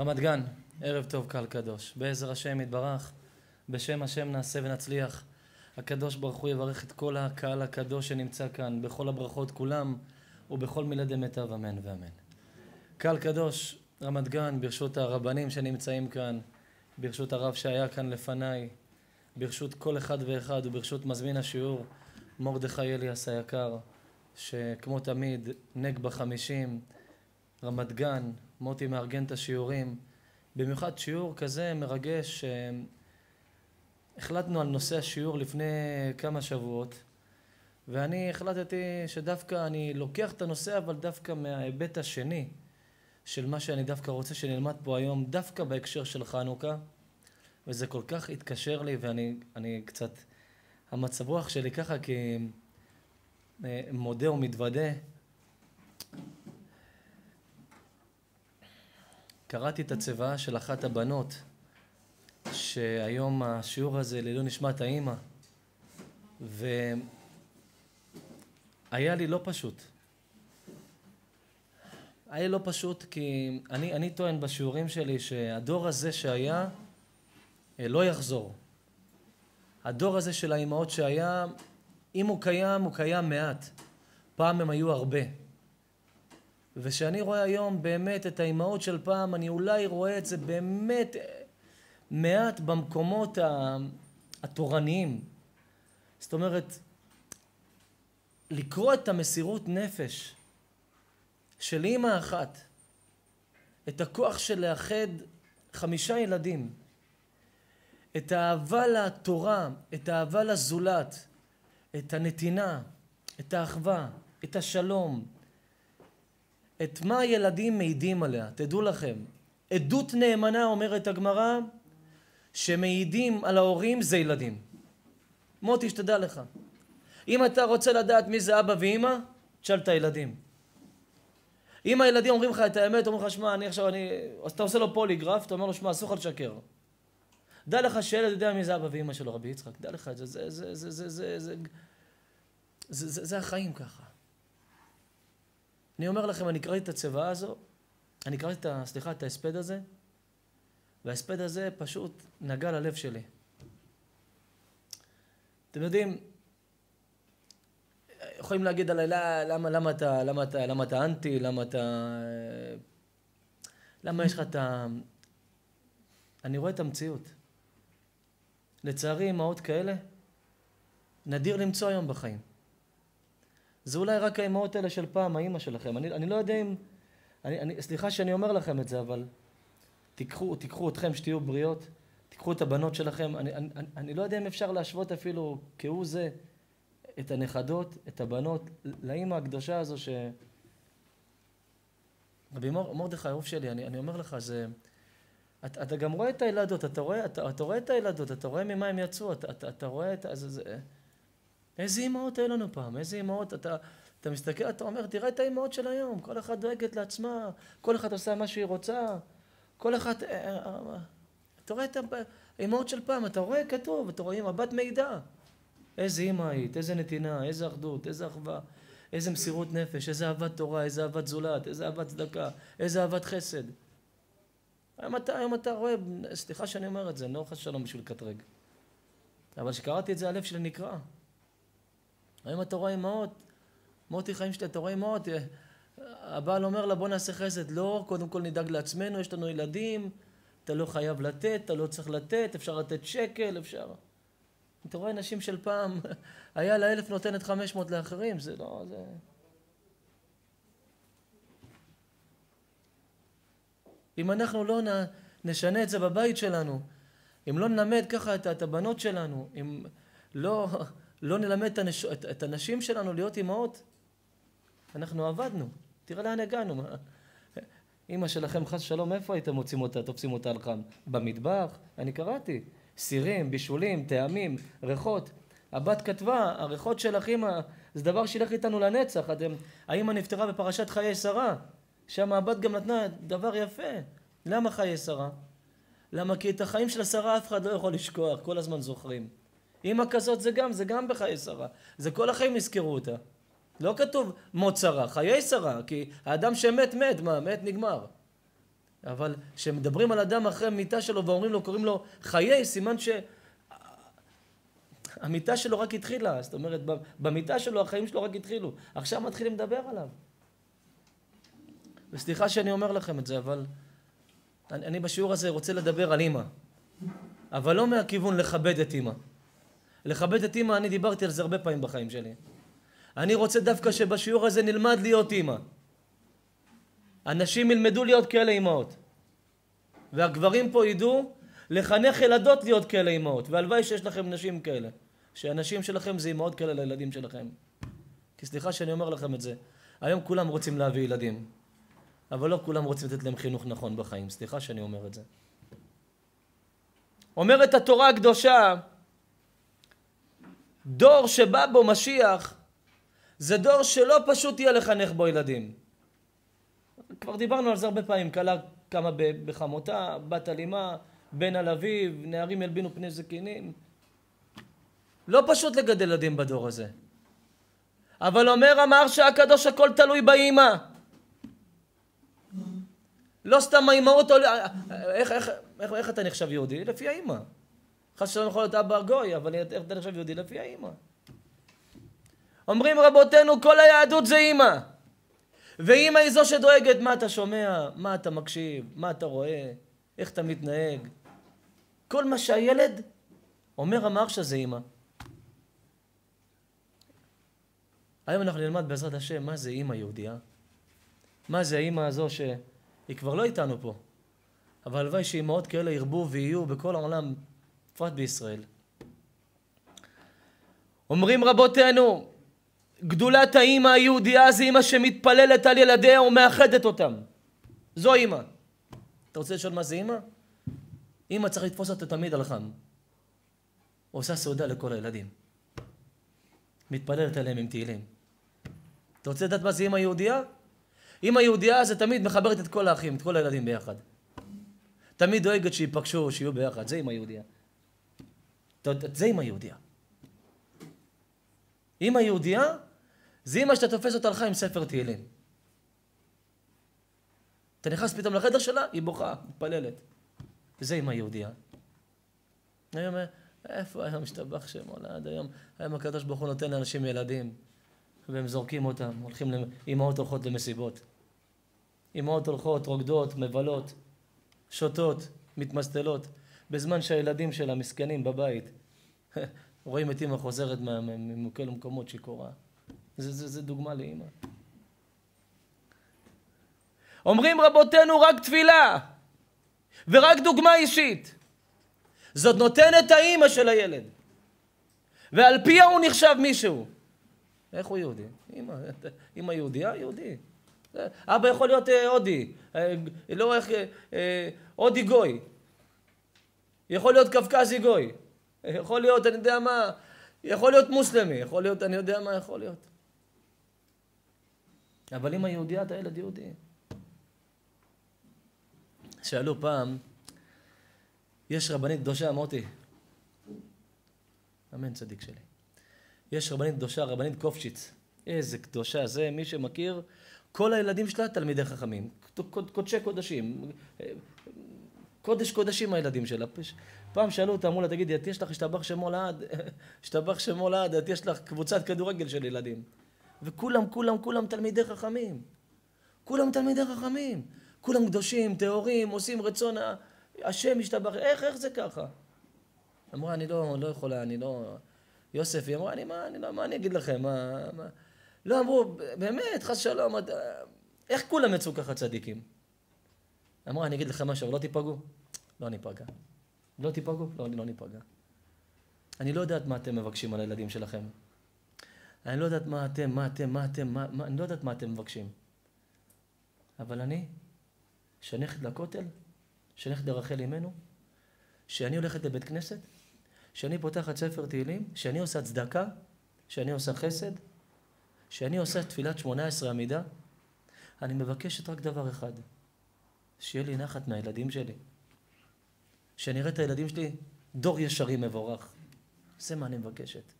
רמת גן, ערב טוב קהל קדוש. בעזר השם יתברך, בשם השם נעשה ונצליח. הקדוש ברוך הוא יברך את כל הקהל הקדוש שנמצא כאן, בכל הברכות כולם, ובכל מילה דמיטב אמן ואמן. קהל קדוש, רמת גן, ברשות הרבנים שנמצאים כאן, ברשות הרב שהיה כאן לפניי, ברשות כל אחד ואחד וברשות מזמין השיעור, מרדכי אליאס היקר, שכמו תמיד, נג בחמישים, רמת גן, מוטי מארגן את השיעורים. במיוחד שיעור כזה מרגש, החלטנו על נושא השיעור לפני כמה שבועות, ואני החלטתי שדווקא אני לוקח את הנושא, אבל דווקא מההיבט השני של מה שאני דווקא רוצה שנלמד פה היום, דווקא בהקשר של חנוכה, וזה כל כך התקשר לי, ואני קצת, המצב רוח שלי ככה כי אה, מודה ומתוודה. קראתי את הצוואה של אחת הבנות, שהיום השיעור הזה לעילוי נשמת האימא, והיה לי לא פשוט. היה לא פשוט כי אני, אני טוען בשיעורים שלי שהדור הזה שהיה אה, לא יחזור. הדור הזה של האימהות שהיה, אם הוא קיים, הוא קיים מעט. פעם הם היו הרבה. וכשאני רואה היום באמת את האימהות של פעם, אני אולי רואה את זה באמת מעט במקומות התורניים. זאת אומרת, לקרוא את המסירות נפש של אימא אחת, את הכוח של לאחד חמישה ילדים, את האהבה לתורה, את האהבה לזולת, את הנתינה, את האחווה, את השלום, את מה הילדים מעידים עליה. תדעו לכם, עדות נאמנה, אומרת הגמרא, שמעידים על ההורים זה ילדים. מוטי, שתדע לך. אם אתה רוצה לדעת מי זה אבא ואימא, תשאל את הילדים. אם הילדים אומרים לך את האמת, אומרים לך, שמע, אני עכשיו, אני... אז אתה עושה לו פוליגרף, אתה אומר לו, שמע, אסור לך לשקר. דע לך שילד יודע מי זה אבא ואימא שלו, רבי יצחק, דע לך את זה, זה, זה, זה, זה, זה, זה, זה, זה, זה החיים ככה. אני אומר לכם, אני קראתי את הצבעה הזו, אני קראתי את, סליחה, את ההספד הזה, וההספד הזה פשוט נגע ללב שלי. אתם יודעים, יכולים להגיד עליי, למה, למה, אתה, למה, אתה, למה אתה אנטי, למה אתה... למה יש לך את ה... אני רואה את המציאות. לצערי, אמהות כאלה, נדיר למצוא היום בחיים. זה אולי רק האמהות האלה של פעם, האימא שלכם. אני, אני לא יודע אם... אני, אני, סליחה שאני אומר לכם את זה, אבל תיקחו, תיקחו אתכם שתהיו בריאות, תיקחו את הבנות שלכם. אני, אני, אני, אני לא יודע אם אפשר להשוות אפילו כהוא זה את הנכדות, את הבנות, לאימא הקדושה הזו ש... רבי מרדכי, אהוב שלי, אני, אני אומר לך, זה... אתה, אתה גם רואה את הילדות, אתה רואה, אתה, אתה רואה את הילדות, אתה רואה ממה הם יצאו, אתה, אתה, אתה רואה את... זה, זה, איזה אימהות היו לנו פעם, איזה אימהות, אתה, אתה מסתכל, אתה אומר, תראה את האימהות של היום, כל אחת דואגת לעצמה, כל אחת עושה מה שהיא רוצה, כל אחת... אה, אה, אה, אתה רואה את האימהות של פעם, אתה רואה, כתוב, אתה רואה מבט מידע. איזה אימא היית, איזה נתינה, איזה אחדות, איזה אחווה, איזה מסירות נפש, איזה אהבת תורה, איזה אהבת זולת, איזה אהבת צדקה, איזה אהבת חסד. היום אתה, היום אתה רואה, סליחה שאני אומר את זה, אני לא חס שלום בשביל קטרג. אבל כשקראתי את זה, הלב שלי נקרע. היום אתה רואה אמהות, מוטי חיים שלי, אתה רואה אמהות, הבעל אומר לה בוא נעשה חסד, לא, קודם כל נדאג לעצמנו, יש לנו ילדים, אתה לא חייב לתת, אתה לא צריך לתת, אפשר לתת שקל, אפשר... אתה רואה נשים של פעם, היה לה אלף נותנת חמש מאות לאחרים, זה לא, זה... אם אנחנו לא נשנה את זה בבית שלנו, אם לא נלמד ככה את הבנות שלנו, אם לא לא נלמד את, הנש... את, את הנשים שלנו להיות אימהות, אנחנו עבדנו. תראה לאן הגענו. אימא שלכם, חס ושלום, איפה הייתם מוצאים אותה, תופסים אותה על חם? במטבח? אני קראתי. סירים, בישולים, טעמים, ריחות. הבת כתבה, הריחות שלך אימא, זה דבר שילך איתנו לנצח. אתם, האימא נפטרה בפרשת חיי שרה. שם הבת גם נתנה דבר יפה. למה חיי שרה? למה? כי את החיים של השרה אף אחד לא יכול לשכוח, כל הזמן זוכרים. אימא כזאת זה גם, זה גם בחיי שרה. זה כל החיים יזכרו אותה. לא כתוב מות שרה, חיי שרה, כי האדם שמת מת, מה, מת נגמר. אבל כשמדברים על אדם אחרי המיטה שלו ואומרים לו, קוראים לו חיי, סימן שהמיטה שלו רק התחילה. זאת אומרת, במיטה שלו החיים שלו רק התחילו. עכשיו מתחילים לדבר עליו. וסליחה שאני אומר לכם את זה, אבל אני, אני בשיעור הזה רוצה לדבר על אימא. אבל לא מהכיוון לכבד את אימא. לכבד את אימא, אני דיברתי על זה הרבה פעמים בחיים שלי. אני רוצה דווקא שבשיעור הזה נלמד להיות אימא. אנשים ילמדו להיות כאלה אימהות. והגברים פה ידעו לחנך ילדות להיות כאלה אימהות. והלוואי שיש לכם נשים כאלה. שהנשים שלכם זה אימהות כאלה לילדים שלכם. כי סליחה שאני אומר לכם את זה. היום כולם רוצים להביא ילדים. אבל לא כולם רוצים לתת להם חינוך נכון בחיים. סליחה שאני אומר את זה. אומרת התורה הקדושה, דור שבא בו משיח, זה דור שלא פשוט יהיה לחנך בו ילדים. כבר דיברנו על זה הרבה פעמים, כלה קמה בחמותה, בת אלימה, בן על אביו, נערים ילבינו פני זקנים. לא פשוט לגדל ילדים בדור הזה. אבל אומר אמר שהקדוש הכל תלוי באימא. לא סתם האימהות עולה... איך, איך, איך, איך אתה נחשב יהודי? לפי האימא. חס ושלום יכול להיות אבא גוי, אבל איך אתה נחשב יהודי? לפי האימא. אומרים רבותינו, כל היהדות זה אימא. ואימא היא זו שדואגת מה אתה שומע, מה אתה מקשיב, מה אתה רואה, איך אתה מתנהג. כל מה שהילד אומר המרשה זה אימא. היום אנחנו נלמד בעזרת השם מה זה אימא יהודייה. מה זה האימא הזו שהיא כבר לא איתנו פה. אבל הלוואי שאימהות כאלה ירבו ויהיו בכל העולם, בפרט בישראל. אומרים רבותינו, גדולת האימא היהודייה זה אימא שמתפללת על ילדיה ומאחדת אותם. זו אימא. אתה רוצה לשאול מה זה אימא? אימא צריך לתפוס אותה תמיד על חם. עושה סעודה לכל הילדים. מתפללת עליהם עם תהילים. אתה רוצה לדעת מה זה אימא יהודייה? אימא יהודייה זה תמיד מחברת את כל האחים, את כל הילדים ביחד. תמיד דואגת שייפגשו, שיהיו ביחד. זה אימא יהודייה. זה אימא יהודייה. אימא יהודייה זה אימא שאתה תופס אותה לך עם ספר תהילים. אתה נכנס פתאום לחדר שלה, היא בוכה, מתפללת. וזה אימא יהודייה. היום, איפה היום השתבח שמו עד היום? היום הקדוש ברוך הוא נותן לאנשים ילדים, והם זורקים אותם, הולכים, אימהות הולכות למסיבות. אימהות הולכות, רוקדות, מבלות, שותות, מתמסטלות, בזמן שהילדים שלה מסכנים בבית. רואים את אימא חוזרת מכל המקומות שיכורה. זה, זה, זה דוגמה לאימא. אומרים רבותינו רק תפילה ורק דוגמה אישית. זאת נותנת האימא של הילד. ועל פיה הוא נחשב מישהו. איך הוא יהודי? אימא, אימא יהודייה? יהודי. אבא יכול להיות אה, הודי, אה, לא איך, אה, הודי גוי. יכול להיות קווקזי גוי. יכול להיות, אני יודע מה, יכול להיות מוסלמי, יכול להיות, אני יודע מה יכול להיות. אבל אם היהודייה אתה ילד יהודי. שאלו פעם, יש רבנית קדושה, מוטי, אמן צדיק שלי. יש רבנית קדושה, רבנית קופשיץ. איזה קדושה זה, מי שמכיר, כל הילדים שלה תלמידי חכמים, קודשי קודשים, קודש קודשים הילדים שלה. פעם שאלו אותה, אמרו לה, תגידי, את יש לך השתבח שמו לעד, השתבח שמו לעד, את יש לך קבוצת כדורגל של ילדים. וכולם, כולם, כולם תלמידי חכמים. כולם תלמידי חכמים. כולם קדושים, טהורים, עושים רצון השם ישתבח. איך, איך זה ככה? אמרה, אני לא, לא יכולה, אני לא... יוסף, היא אמרה, אני, מה, אני, לא, מה אני אגיד לכם? מה, מה... לא, אמרו, באמת, חס שלום, איך כולם יצאו ככה צדיקים? אמרה, אני אגיד לכם משהו, לא תיפגעו? לא ניפגע. לא תיפגעו? לא, לא ניפגע. אני לא יודעת מה אתם מבקשים על הילדים שלכם. אני לא יודעת מה אתם, מה אתם, מה אתם, מה, מה, אני לא יודעת מה אתם מבקשים. אבל אני, שאני הולכת לכותל, שאני הולכת לרחל אימנו, שאני הולכת לבית כנסת, שאני פותחת ספר תהילים, שאני עושה צדקה, שאני עושה חסד, שאני עושה תפילת שמונה עשרה עמידה, אני מבקשת רק דבר אחד, שיהיה לי נחת מהילדים שלי. שאני אראה את הילדים שלי דור ישרים מבורך. זה מה אני מבקשת.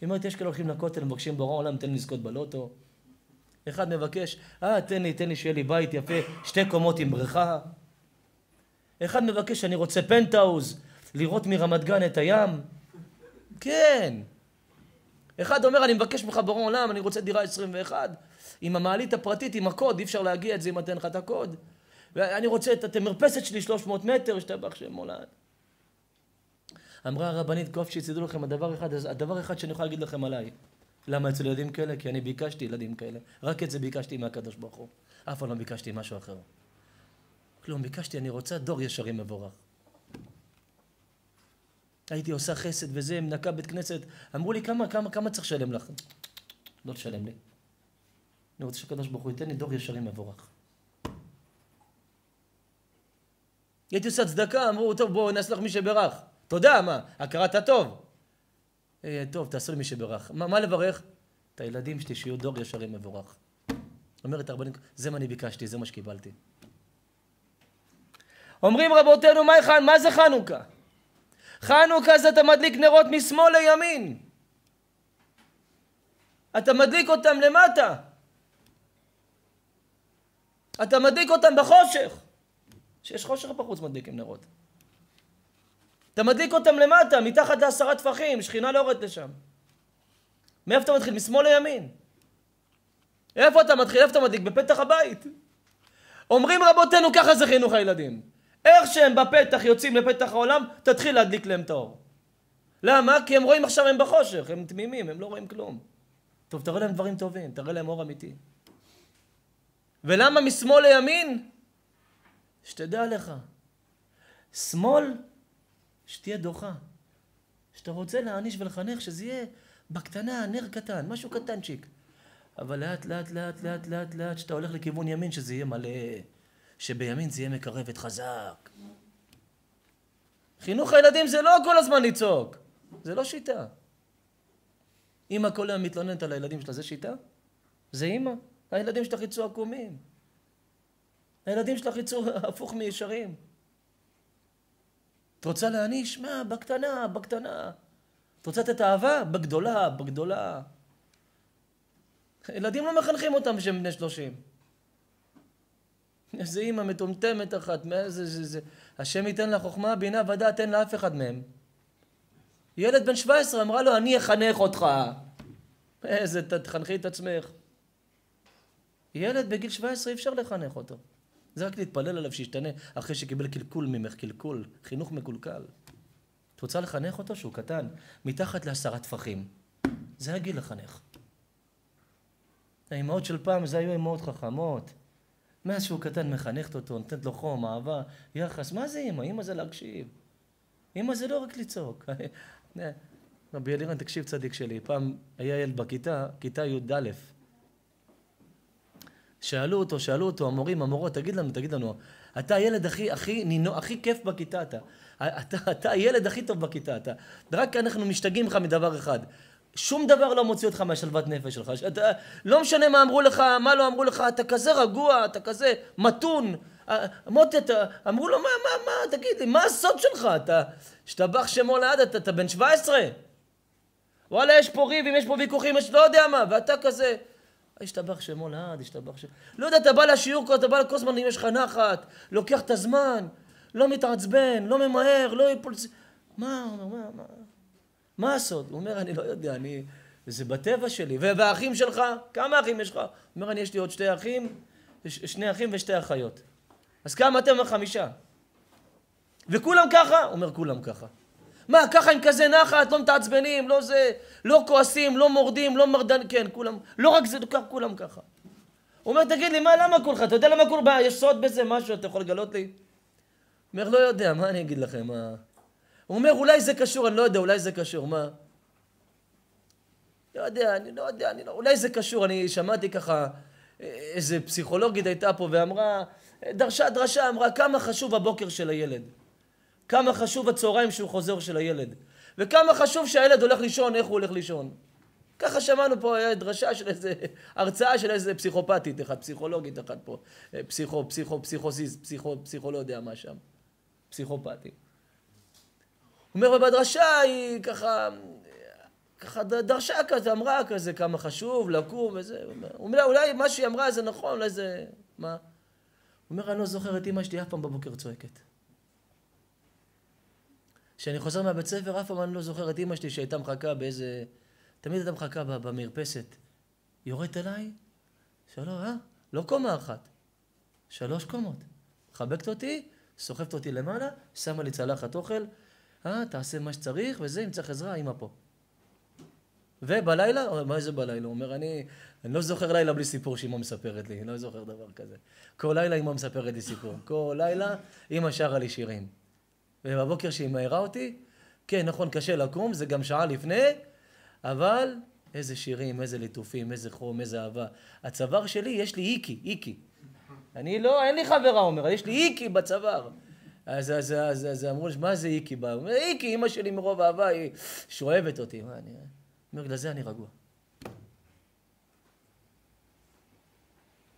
היא אומרת, יש כאלה הולכים לכותל, מבקשים בורא עולם, תן לי לזכות בלוטו. אחד מבקש, אה, תן לי, תן לי שיהיה לי בית יפה, שתי קומות עם בריכה. אחד מבקש, אני רוצה פנטהאוז, לראות מרמת גן את הים. כן. אחד אומר, אני מבקש ממך בורא עולם, אני רוצה דירה 21, עם המעלית הפרטית, עם הקוד, אי אפשר להגיע את זה אם אתן לך את הקוד. ואני רוצה את המרפסת שלי 300 מטר, השתבח שם מולד. אמרה הרבנית קופשיץ, תדעו לכם, הדבר אחד, הדבר אחד שאני יכול להגיד לכם עליי, למה אצל ילדים כאלה? כי אני ביקשתי ילדים כאלה. רק את זה ביקשתי מהקדוש ברוך הוא. אף פעם לא ביקשתי משהו אחר. כלום, ביקשתי, אני רוצה דור ישרים מבורך. הייתי עושה חסד וזה, מנקה בית כנסת. אמרו לי, כמה, כמה, כמה צריך לשלם לך? לא תשלם לי. אני רוצה שהקדוש ברוך הוא ייתן לי דור ישרים מבורך. הייתי עושה צדקה, אמרו, טוב, בואו נעשה לך מי שברך. יודע מה, הכרת הטוב. אה, טוב, תעשו לי מי שברך. מה, מה לברך? את הילדים שלי, שיהיו דור ישרים מבורך. אומרת הרבנית, זה מה אני ביקשתי, זה מה שקיבלתי. אומרים רבותינו, מה, חנ... מה זה חנוכה? חנוכה זה אתה מדליק נרות משמאל לימין. אתה מדליק אותם למטה. אתה מדליק אותם בחושך. כשיש חושך בחוץ מדליקים נרות. אתה מדליק אותם למטה, מתחת לעשרה טפחים, שכינה לא יורדת לשם. מאיפה אתה מתחיל? משמאל לימין. איפה אתה מתחיל? איפה אתה מדליק? בפתח הבית. אומרים רבותינו, ככה זה חינוך הילדים. איך שהם בפתח יוצאים לפתח העולם, תתחיל להדליק להם את האור. למה? כי הם רואים עכשיו הם בחושך, הם תמימים, הם לא רואים כלום. טוב, תראה להם דברים טובים, תראה להם אור אמיתי. ולמה משמאל לימין? שתדע לך, שמאל, שתהיה דוחה. שאתה רוצה להעניש ולחנך, שזה יהיה בקטנה, נר קטן, משהו קטנצ'יק. אבל לאט לאט לאט לאט לאט לאט, שאתה הולך לכיוון ימין, שזה יהיה מלא. שבימין זה יהיה מקרבת חזק. חינוך הילדים זה לא כל הזמן לצעוק, זה לא שיטה. אמא כל היום מתלוננת על הילדים שלה, זה שיטה? זה אמא. הילדים שלך יצאו עקומים. הילדים שלך יצאו הפוך מישרים. את רוצה להעניש? מה? בקטנה, בקטנה. את רוצה לתת אהבה? בגדולה, בגדולה. ילדים לא מחנכים אותם כשהם בני שלושים. איזה אימא מטומטמת אחת, מאיזה זה, זה. השם ייתן לה חוכמה, בינה ודעת, אין לאף אחד מהם. ילד בן 17 אמרה לו, אני אחנך אותך. איזה, תחנכי את עצמך. ילד בגיל 17 אי אפשר לחנך אותו. זה רק להתפלל עליו שישתנה אחרי שקיבל קלקול ממך, קלקול, חינוך מקולקל. את רוצה לחנך אותו שהוא קטן, מתחת לעשרה טפחים. זה הגיל לחנך. האימהות של פעם זה היו אימהות חכמות. מאז שהוא קטן מחנכת אותו, נותנת לו חום, אהבה, יחס. מה זה אימא? אימא זה להקשיב. אימא זה לא רק לצעוק. רבי אלירן, תקשיב צדיק שלי, פעם היה ילד בכיתה, כיתה י"א. שאלו אותו, שאלו אותו, המורים, המורות, תגיד לנו, תגיד לנו, אתה הילד הכי, הכי, נינו, הכי כיף בכיתה, אתה. אתה, אתה הילד הכי טוב בכיתה, אתה. רק אנחנו משתגעים לך מדבר אחד. שום דבר לא מוציא אותך מהשלוות נפש שלך. שאתה, לא משנה מה אמרו לך, מה לא אמרו לך, אתה כזה רגוע, אתה כזה מתון. אה, מוטי, אתה, אמרו לו, מה, מה, מה, תגיד לי, מה הסוד שלך? אתה, השתבח שמו לעד, אתה, אתה בן 17. וואלה, יש פה ריבים, יש פה ויכוחים, יש לא יודע מה, ואתה כזה... השתבח שמו לעד, השתבח שמו... לא יודע, אתה בא לשיעור, אתה בא כל הזמן, אם יש לך נחת, לוקח את הזמן, לא מתעצבן, לא ממהר, לא יפול... מה, מה, מה, מה? מה הסוד? הוא אומר, אני לא יודע, אני... זה בטבע שלי. והאחים שלך? כמה אחים יש לך? הוא אומר, אני יש לי עוד שתי אחים, שני אחים ושתי אחיות. אז כמה אתם? אומר, חמישה. וכולם ככה? הוא אומר, כולם ככה. מה, ככה עם כזה נחת, לא מתעצבנים, לא זה, לא כועסים, לא מורדים, לא מרדן, כן, כולם, לא רק זה, כולם ככה. הוא אומר, תגיד לי, מה, למה כולך? אתה יודע למה כולך? יש סוד בזה, משהו, אתה יכול לגלות לי? אומר, לא יודע, מה אני אגיד לכם? מה... הוא אומר, אולי זה קשור, אני לא יודע, אולי זה קשור, מה? לא יודע, אני לא יודע, אני לא, אולי זה קשור, אני שמעתי ככה, איזה פסיכולוגית הייתה פה ואמרה, דרשה דרשה, אמרה, כמה חשוב הבוקר של הילד. כמה חשוב הצהריים שהוא חוזר של הילד. וכמה חשוב שהילד הולך לישון, איך הוא הולך לישון. ככה שמענו פה דרשה של איזה, הרצאה של איזה פסיכופתית אחת, פסיכולוגית אחת פה, פסיכו, פסיכו, פסיכוזיז, פסיכו, פסיכו לא יודע מה שם, פסיכופתי. הוא אומר, ובדרשה היא ככה, ככה דרשה כזה, אמרה כזה כמה חשוב לקום וזה. הוא אומר, אולי מה שהיא אמרה זה נכון, אולי זה... מה? הוא אומר, אני לא זוכר את אמא שלי אף פעם בבוקר צועקת. כשאני חוזר מהבית ספר, אף פעם אני לא זוכר את אמא שלי שהייתה מחכה באיזה... תמיד הייתה מחכה במרפסת. יורדת אליי, שלוש, אה? לא קומה אחת, שלוש קומות. מחבקת אותי, סוחבת אותי למעלה, שמה לי צלחת אוכל, אה, תעשה מה שצריך, וזה, אם צריך עזרה, אמא פה. ובלילה, מה זה בלילה? הוא אומר, אני, אני לא זוכר לילה בלי סיפור שאמא מספרת לי, אני לא זוכר דבר כזה. כל לילה אמא מספרת לי סיפור. כל לילה אמא שרה לי שירים. ובבוקר שהיא מעירה אותי, כן, נכון, קשה לקום, זה גם שעה לפני, אבל איזה שירים, איזה ליטופים, איזה חום, איזה אהבה. הצוואר שלי, יש לי איקי, איקי. אני לא, אין לי חברה, אומר, יש לי איקי בצוואר. אז, אז, אז, אז אמרו לי, מה זה איקי בא? איקי, אמא שלי מרוב אהבה, היא שואבת אותי. מה, אני אומר, לזה אני רגוע.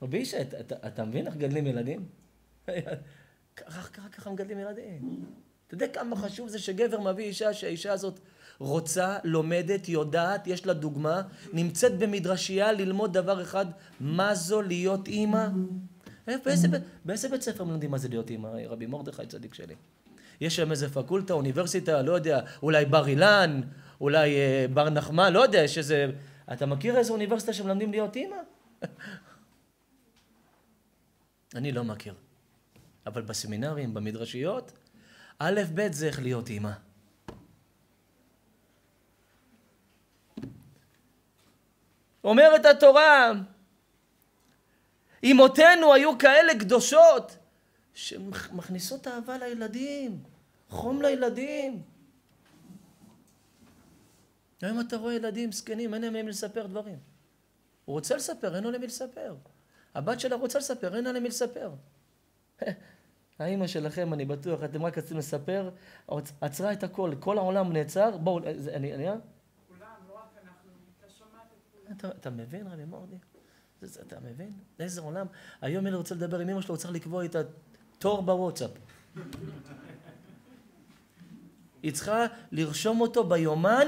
רבי ישי, אתה, אתה, אתה מבין איך מגדלים ילדים? ככה, ככה מגדלים ילדים. אתה יודע כמה חשוב זה שגבר מביא אישה, שהאישה הזאת רוצה, לומדת, יודעת, יש לה דוגמה, נמצאת במדרשייה ללמוד דבר אחד, מה זו להיות אימא? באיזה, באיזה בית ספר מלמדים מה זה להיות אימא, רבי מרדכי צדיק שלי? יש שם איזה פקולטה, אוניברסיטה, לא יודע, אולי בר אילן, אולי אה, בר נחמן, לא יודע, יש איזה... אתה מכיר איזה אוניברסיטה שמלמדים להיות אימא? אני לא מכיר. אבל בסמינרים, במדרשיות, א', ב' זה איך להיות אימא. אומרת התורה, אמותינו היו כאלה קדושות שמכניסות אהבה לילדים, חום לילדים. היום אתה רואה ילדים זקנים, אין להם מי לספר דברים. הוא רוצה לספר, אין לו למי לספר. הבת שלה רוצה לספר, אין לה למי לספר. האימא שלכם, אני בטוח, אתם רק רציתם לספר, עצרה את הכל, כל העולם נעצר, בואו, אני, אני, אתה, אתה מבין, רבי מורדי? אתה מבין? איזה עולם? היום ילד רוצה לדבר עם אמא שלו, הוא צריך לקבוע את התור בוואטסאפ. היא צריכה לרשום אותו ביומן,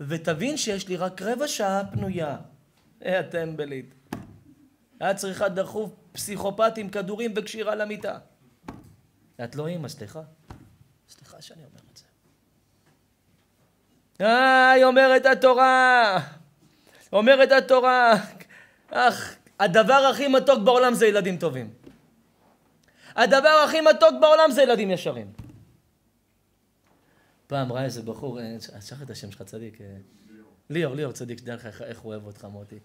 ותבין שיש לי רק רבע שעה פנויה. אה, הטמבלית. את צריכה דחוף פסיכופת עם כדורים וקשירה למיטה. את לא אימא, סליחה. סליחה שאני אומר את זה. איי, אומרת התורה. אומרת התורה, אך, הדבר הכי מתוק בעולם זה ילדים טובים. הדבר הכי מתוק בעולם זה ילדים ישרים. פעם ראה איזה בחור, אה, שכח את השם שלך צדיק. אה, ליאור, ליאור צדיק, שתדע לך איך הוא אוהב אותך מוטי.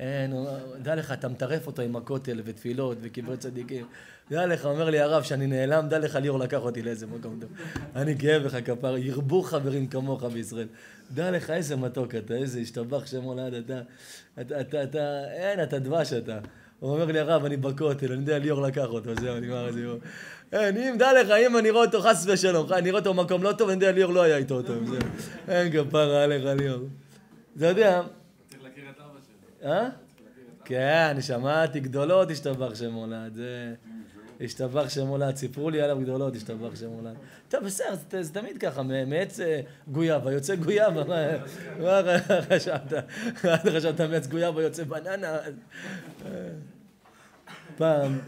אין, דע לך, אתה מטרף אותו עם הכותל ותפילות וקברי צדיקים. דע לך, אומר לי הרב, שאני נעלם, דע לך, ליאור לקח אותי לאיזה מקום טוב. אני גאה בך כפר, ירבו חברים כמוך בישראל. דע לך, איזה מתוק אתה, איזה השתבח שם הולד אתה. אתה, אתה, אתה, אין, אתה דבש אתה. הוא אומר לי, הרב, אני בכותל, אני יודע, ליאור לקח אותו, זהו, נגמר יום. אין, אם דע לך, אם אני רואה אותו חס ושלום, אני רואה אותו במקום לא טוב, אני יודע, ליאור לא היה איתו טוב, זהו. אין כפרה עליך, ליאור. אתה יודע... צריך להכיר את אבא שלו. אה? כן, שמעתי גדולות השתבח שם הולד. זה... השתבח שם הולד. סיפרו לי עליו גדולות השתבח שם הולד. טוב, בסדר, זה תמיד ככה, מעץ אה, גויאבה יוצא גויאבה. מה חשבת? מה חשבת מעץ גויאבה יוצא בננה? פעם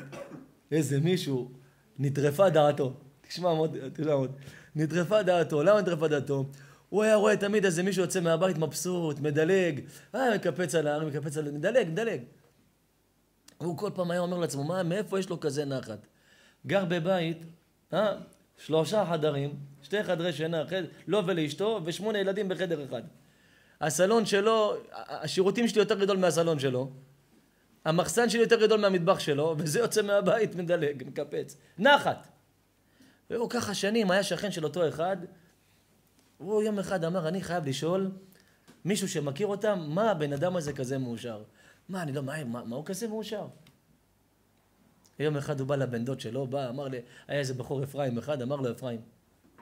איזה מישהו נטרפה דעתו. תשמע מאוד, תשמע מאוד. נטרפה דעתו. למה נטרפה דעתו? הוא היה רואה תמיד איזה מישהו יוצא מהבית מבסוט, מדלג, אה, מקפץ על ההר, מקפץ על... מדלג, מדלג. הוא כל פעם היה אומר לעצמו, מה, מאיפה יש לו כזה נחת? גר בבית, אה, שלושה חדרים, שתי חדרי שינה, חד... לו לא ולאשתו, ושמונה ילדים בחדר אחד. הסלון שלו, השירותים שלי יותר גדול מהסלון שלו, המחסן שלי יותר גדול מהמטבח שלו, וזה יוצא מהבית, מדלג, מקפץ. נחת. והוא ככה שנים היה שכן של אותו אחד, הוא יום אחד אמר, אני חייב לשאול מישהו שמכיר אותם, מה הבן אדם הזה כזה מאושר? מה, אני לא, מה, מה, מה הוא כזה מאושר? יום אחד הוא בא לבן דוד שלו, בא, אמר לי, היה איזה בחור אפרים אחד, אמר לו אפרים.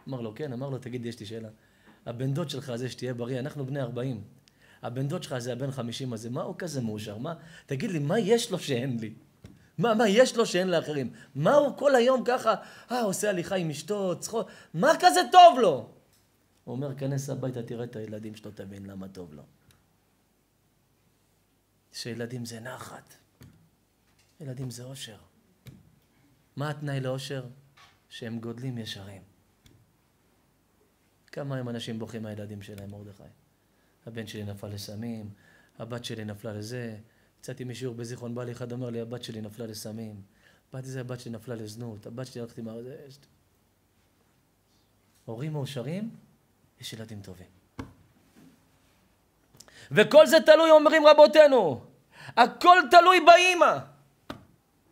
אמר לו, כן, אמר לו, תגיד, יש לי שאלה. הבן דוד שלך הזה, שתהיה בריא, אנחנו בני 40. הבן דוד שלך הזה, הבן 50 הזה, מה הוא כזה מאושר? מה, תגיד לי, מה יש לו שאין לי? מה, מה יש לו שאין לאחרים? מה הוא כל היום ככה, אה, עושה הליכה עם אשתו, צחוק, מה כזה טוב לו? הוא אומר, כנס הביתה, תראה את הילדים שלו, תבין למה טוב לו. שילדים זה נחת. ילדים זה אושר. מה התנאי לאושר? שהם גודלים ישרים. כמה היום אנשים בוכים מהילדים שלהם, מרדכי? הבן שלי נפל לסמים, הבת שלי נפלה לזה. יצאתי משיעור בזיכרון בעלי, אחד אומר לי, הבת שלי נפלה לסמים. באתי זה, הבת שלי נפלה לזנות, הבת שלי הלכתי מה... הורים מאושרים, יש ילדים טובים. וכל זה תלוי, אומרים רבותינו. הכל תלוי באימא.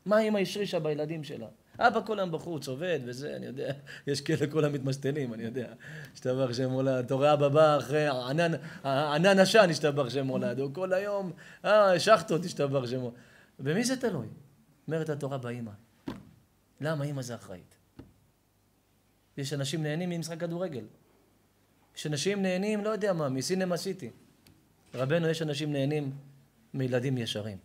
מה האימא השרישה בילדים שלה? אבא כל היום בחוץ, עובד וזה, אני יודע, יש כאלה כולם מתמשתנים, אני יודע. השתבח שם מולד. אתה רואה אבא בא אחרי ענן, ענן עשן, השתבח שם מולד. הוא כל היום, אה, שחטות, השתבח שם מולד. במי זה תלוי? אומרת התורה באימא. למה אימא זה אחראית? יש אנשים נהנים ממשחק כדורגל. יש אנשים נהנים, לא יודע מה, מסינמה סיטי. רבנו, יש אנשים נהנים מילדים ישרים.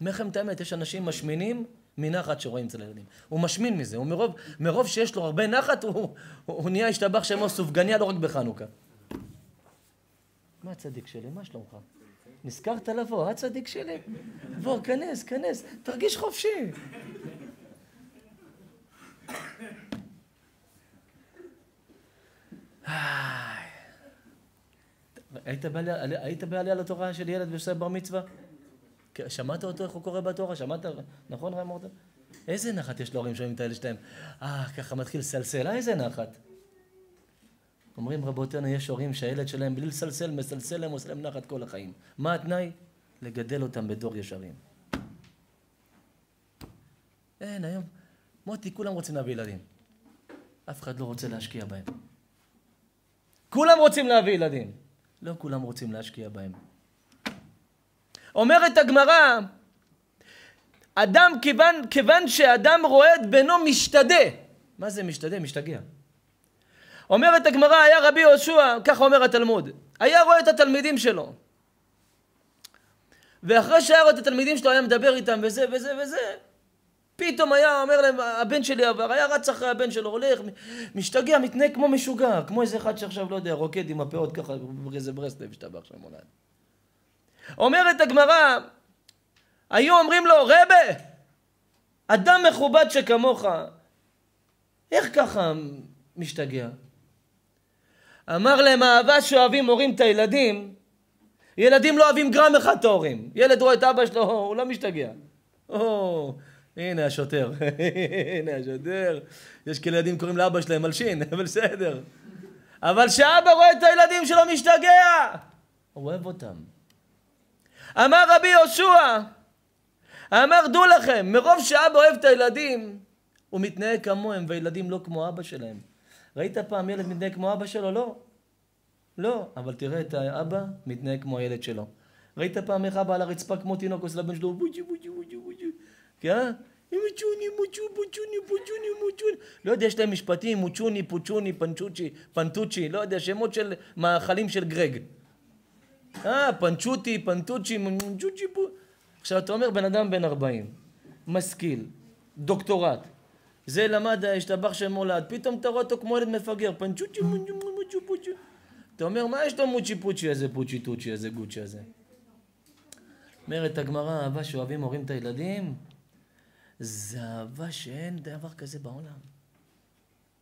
אומר את האמת, יש אנשים משמינים מנחת שרואים אצל הילדים. הוא משמין מזה, הוא מרוב, מרוב שיש לו הרבה נחת, הוא, הוא, הוא נהיה השתבח שמו סופגניה לא רק בחנוכה. מה הצדיק שלי? מה שלומך? נזכרת לבוא, הצדיק שלי? בוא, כנס, כנס, תרגיש חופשי. היית בעלייה לתורה של ילד ועושה בר מצווה? שמעת אותו איך הוא קורא בתורה? שמעת? נכון רב מורדן? איזה נחת יש להורים שומעים את הילד שלהם? אה, ככה מתחיל לסלסל, אה, איזה נחת. אומרים רבותינו, יש הורים שהילד שלהם בלי לסלסל, מסלסל להם, עושה להם נחת כל החיים. מה התנאי? לגדל אותם בדור ישרים. אין, היום, מוטי, כולם רוצים להביא ילדים. אף אחד לא רוצה להשקיע בהם. כולם רוצים להביא ילדים. לא כולם רוצים להשקיע בהם. אומרת הגמרא, אדם, כיוון, כיוון שאדם רואה את בנו משתדה. מה זה משתדה? משתגע. אומרת הגמרא, היה רבי יהושע, ככה אומר התלמוד, היה רואה את התלמידים שלו. ואחרי שהיה רואה את התלמידים שלו, היה מדבר איתם וזה וזה וזה, פתאום היה אומר להם, הבן שלי עבר, היה רץ אחרי הבן שלו, הולך, משתגע, מתנהג כמו משוגע, כמו איזה אחד שעכשיו, לא יודע, רוקד עם הפאות ככה, באיזה ברסלב השתבח עכשיו מולד. אומרת הגמרא, היו אומרים לו, רבה, אדם מכובד שכמוך, איך ככה משתגע? אמר להם, אהבה שאוהבים הורים את הילדים, ילדים לא אוהבים גרם אחד את ההורים. ילד רואה את אבא שלו, הוא לא משתגע. או, הנה השוטר, הנה השוטר. יש כאלה ילדים קוראים לאבא שלהם מלשין, בסדר. אבל כשאבא רואה את הילדים שלו משתגע, הוא אוהב אותם. אמר רבי יהושע, אמר דעו לכם, מרוב שאבא אוהב את הילדים, הוא מתנהג כמוהם, והילדים לא כמו אבא שלהם. ראית פעם ילד מתנהג כמו אבא שלו? לא. לא, אבל תראה את האבא מתנהג כמו הילד שלו. ראית פעם איך אבא על הרצפה כמו תינוק עושה לבן שלו בוג'י בוג'י בוג'י כן? מוצ'וני, מוצ'וני, פוצ'וני, פוצ'וני, מוצ'וני. לא יודע, יש להם משפטים, מוצ'וני, פוצ'וני, פנצ'וצ'י, פנטוצ'י, לא יודע, שמות של מאכלים של גרג. אה, פנצ'וטי, פנטוצ'י, מנצ'וצ'י פה. עכשיו, אתה אומר בן אדם בן 40, משכיל, דוקטורט, זה למד, השתבח שם מולד, פתאום אתה רואה אותו כמו ילד מפגר, פנצ'וצ'י, מוצ'י פוצ'י. אתה אומר, מה יש לו מוצ'י פוצ'י הזה, פוצ'י טוצ'י הזה, גוצ'י הזה? אומרת הגמרא, אהבה שאוהבים הורים את הילדים, זה אהבה שאין דבר כזה בעולם.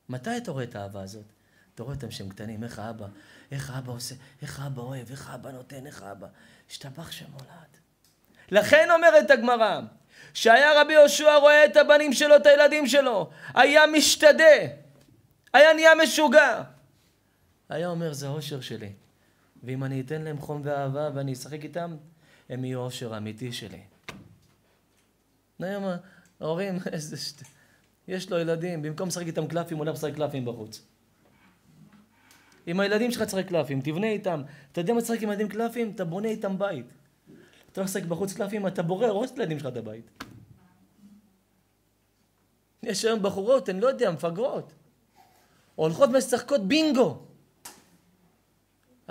מתי אתה רואה את האהבה הזאת? אתה רואה אותם שהם קטנים, איך האבא, איך האבא עושה, איך האבא אוהב, איך האבא נותן, איך האבא. השתבח שם מולד. לכן אומרת הגמרא, שהיה רבי יהושע רואה את הבנים שלו, את הילדים שלו, היה משתדה, היה נהיה משוגע. היה אומר, זה האושר שלי. ואם אני אתן להם חום ואהבה ואני אשחק איתם, הם יהיו האושר האמיתי שלי. היום ההורים, איזה שט... יש לו ילדים, במקום לשחק איתם קלפים, הוא הולך לשחק קלפים בחוץ. עם הילדים שלך תשחק קלפים, תבנה איתם. אתה יודע מה תשחק עם ילדים קלפים? אתה בונה איתם בית. אתה לשחק בחוץ קלפים, אתה בורא, הורס לילדים שלך את הבית. יש היום בחורות, אני לא יודע, מפגרות. הולכות משחקות בינגו.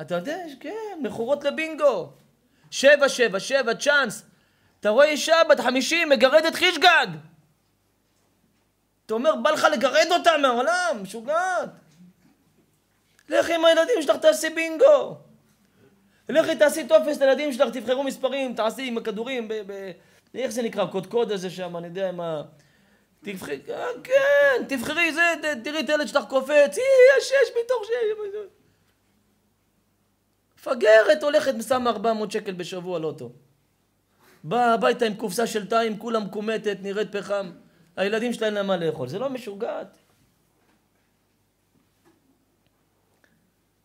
אתה יודע, כן, מכורות לבינגו. שבע, שבע, שבע, צ'אנס. אתה רואה אישה בת חמישים, מגרדת חישגג. אתה אומר, בא לך לגרד אותה מהעולם, משוגעת. לך עם הילדים שלך, תעשי בינגו. לכי תעשי טופס לילדים שלך, תבחרו מספרים, תעשי עם הכדורים, ב, ב, איך זה נקרא, קודקוד הזה שם, אני יודע מה... תבחרי, אה, כן, תבחרי זה, תראי את הילד שלך קופץ, יש שש מתוך שש. מפגרת, הולכת, שמה 400 שקל בשבוע לא טוב. באה הביתה עם קופסה של תאים, כולה מקומטת, נראית פחם. הילדים שלהם למה לאכול. זה לא משוגעת.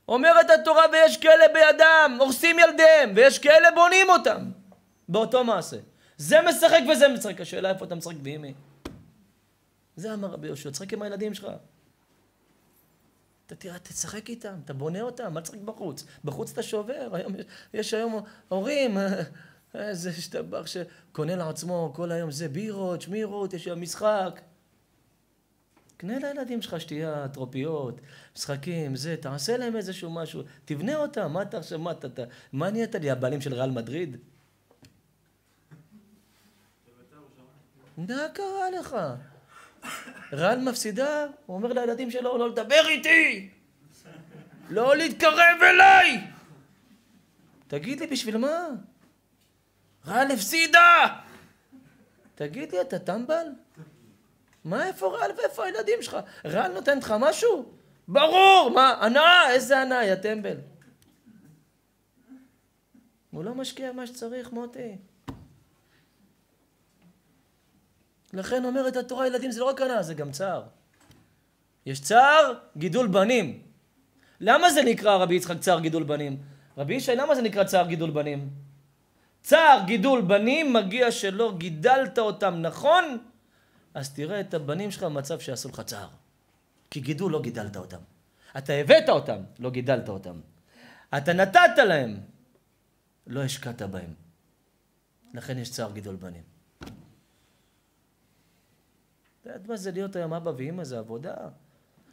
אומרת התורה, ויש כאלה בידם, הורסים ילדיהם, ויש כאלה בונים אותם. באותו מעשה. זה משחק וזה משחק. השאלה איפה אתה משחק ועם מי. זה אמר רבי יהושע, תשחק עם הילדים שלך. אתה תראה, תשחק איתם, אתה בונה אותם, אל תשחק בחוץ. בחוץ אתה שובר, היום, יש היום הורים, איזה השתבח שקונה לעצמו כל היום זה בירות, שמירות, יש היום משחק. קנה לילדים שלך שתייה, טרופיות, משחקים, זה, תעשה להם איזשהו משהו, תבנה אותם, מה אתה עכשיו, מה אתה, מה נהיית לי, הבעלים של ריאל מדריד? מה קרה לך? ריאל מפסידה, הוא אומר לילדים שלו לא לדבר איתי! לא להתקרב אליי! תגיד לי, בשביל מה? ריאל הפסידה! תגיד לי, אתה טמבל? מה, איפה ריאל ואיפה הילדים שלך? ריאל נותן לך משהו? ברור! מה, הנאה? איזה הנאה, יא טמבל. הוא לא משקיע מה שצריך, מוטי. לכן אומרת התורה, ילדים זה לא רק הנאה, זה גם צער. יש צער, גידול בנים. למה זה נקרא, רבי יצחק, צער גידול בנים? רבי ישי, למה זה נקרא צער גידול בנים? צער גידול בנים מגיע שלא גידלת אותם נכון, אז תראה את הבנים שלך במצב שיעשו לך צער. כי גידול לא גידלת אותם. אתה הבאת אותם, לא גידלת אותם. אתה נתת להם, לא השקעת בהם. לכן יש צער גידול בנים. אתה יודעת מה זה להיות היום אבא ואמא? זה עבודה.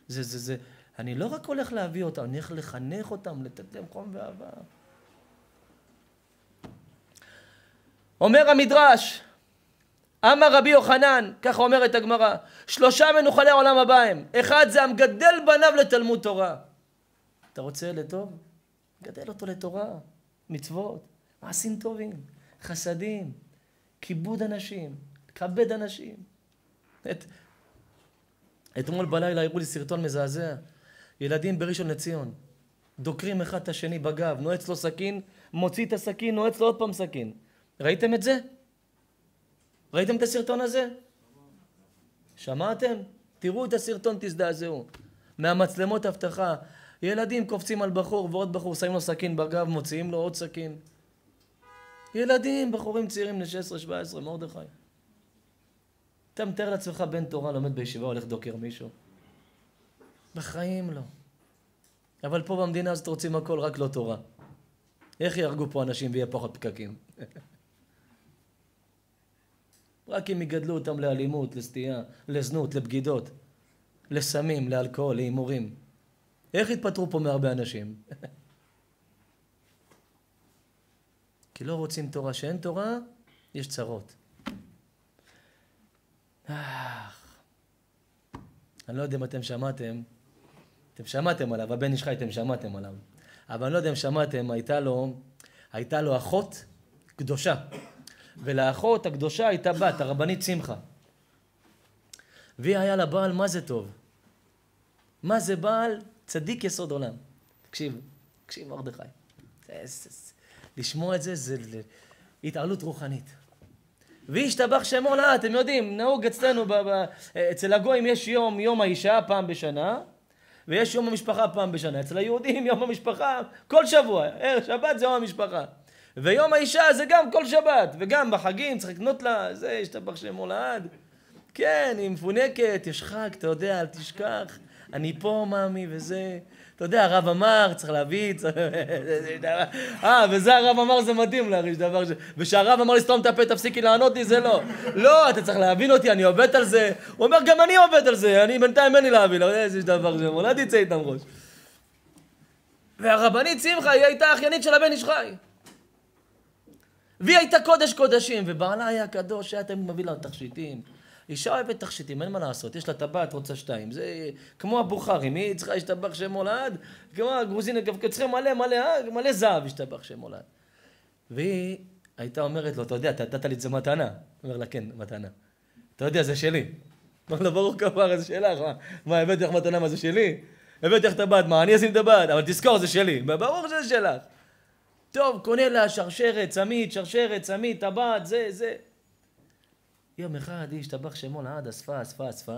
זה, זה, זה. אני לא רק הולך להביא אותם, אני הולך לחנך אותם, לתת להם חום ואהבה. אומר המדרש, אמר רבי יוחנן, ככה אומרת הגמרא, שלושה מנוחלי העולם הבא הם. אחד זה המגדל בניו לתלמוד תורה. אתה רוצה ילד טוב? גדל אותו לתורה, מצוות, מעשים טובים, חסדים, כיבוד אנשים, כבד אנשים. את... אתמול בלילה הראו לי סרטון מזעזע. ילדים בראשון לציון, דוקרים אחד את השני בגב, נועץ לו סכין, מוציא את הסכין, נועץ לו עוד פעם סכין. ראיתם את זה? ראיתם את הסרטון הזה? שמעתם? תראו את הסרטון, תזדעזעו. מהמצלמות אבטחה, ילדים קופצים על בחור ועוד בחור, שמים לו סכין בגב, מוציאים לו עוד סכין. ילדים, בחורים צעירים בני 16-17, מרדכי. אתה מתאר לעצמך בן תורה לומד בישיבה, הולך דוקר מישהו? בחיים לא. אבל פה במדינה הזאת רוצים הכל, רק לא תורה. איך יהרגו פה אנשים ויהיה פחות פקקים? רק אם יגדלו אותם לאלימות, לסטייה, לזנות, לבגידות, לסמים, לאלכוהול, להימורים. איך יתפטרו פה מהרבה אנשים? כי לא רוצים תורה. שאין תורה, יש צרות. אני לא יודע אם אתם שמעתם, אתם שמעתם עליו, הבן איש חי, אתם שמעתם עליו. אבל אני לא יודע אם שמעתם, הייתה לו, הייתה לו אחות קדושה. ולאחות הקדושה הייתה בת, הרבנית שמחה. והיא היה לה בעל מה זה טוב. מה זה בעל? צדיק יסוד עולם. תקשיב, תקשיב מרדכי. לשמוע את זה זה התעלות רוחנית. וישתבח שמו לה, אתם יודעים, נהוג אצלנו, ב, ב, אצל הגויים יש יום, יום האישה פעם בשנה, ויש יום המשפחה פעם בשנה. אצל היהודים יום המשפחה כל שבוע, שבת זה יום המשפחה. ויום האישה זה גם כל שבת, וגם בחגים צריך לקנות לה, זה, ישתבח שמו לעד. כן, היא מפונקת, יש חג, אתה יודע, אל תשכח, אני פה, מאמי, וזה. אתה יודע, הרב אמר, צריך להביא, אה, וזה הרב אמר, זה מדהים להרגיש דבר ש... ושהרב אמר לי, סתום את הפה, תפסיקי לענות לי, זה לא. לא, אתה צריך להבין אותי, אני עובד על זה. הוא אומר, גם אני עובד על זה, אני בינתיים אין לי להבין, איזה דבר זה, אל תצא איתם ראש. והרבנית שמחה, היא הייתה אחיינית של הבן איש חי. והיא הייתה קודש קודשים, ובעלה היה קדוש, היה תמיד מביא לה תכשיטים. אישה אוהבת תכשיטים, אין מה לעשות, יש לה טבעת, רוצה שתיים. זה כמו הבוכרים, היא צריכה להשתבח שם מולד, כמו הגרוזינים, צריכים מלא מלא, מלא זהב להשתבח שם מולד. והיא הייתה אומרת לו, אתה יודע, אתה נתת לי את זה מתנה. אומר לה, כן, מתנה. אתה יודע, זה שלי. אמר לו, ברור כפרה, זה שלך, מה, הבאתי לך מתנה, מה זה שלי? הבאתי לך טבעת, מה, אני אשים טבעת, אבל תזכור, זה שלי. ברור שזה שלך. טוב, קונה לה שרשרת, צמית, שרשרת, צמית, טבעת, זה, זה. יום אחד היא השתבח שמו לעד, אספה, אספה, אספה.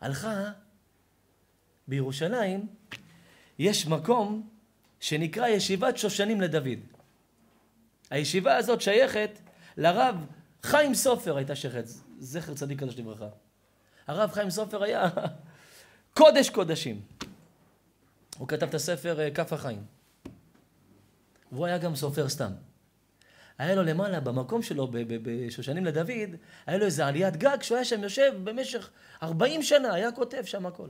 הלכה, בירושלים יש מקום שנקרא ישיבת שושנים לדוד. הישיבה הזאת שייכת לרב חיים סופר הייתה שייכת, זכר צדיק קדוש לברכה. הרב חיים סופר היה קודש קודשים. הוא כתב את הספר אה, כף החיים. והוא היה גם סופר סתם. היה לו למעלה, במקום שלו, בשושנים לדוד, היה לו איזה עליית גג שהוא היה שם יושב במשך 40 שנה, היה כותב שם הכל.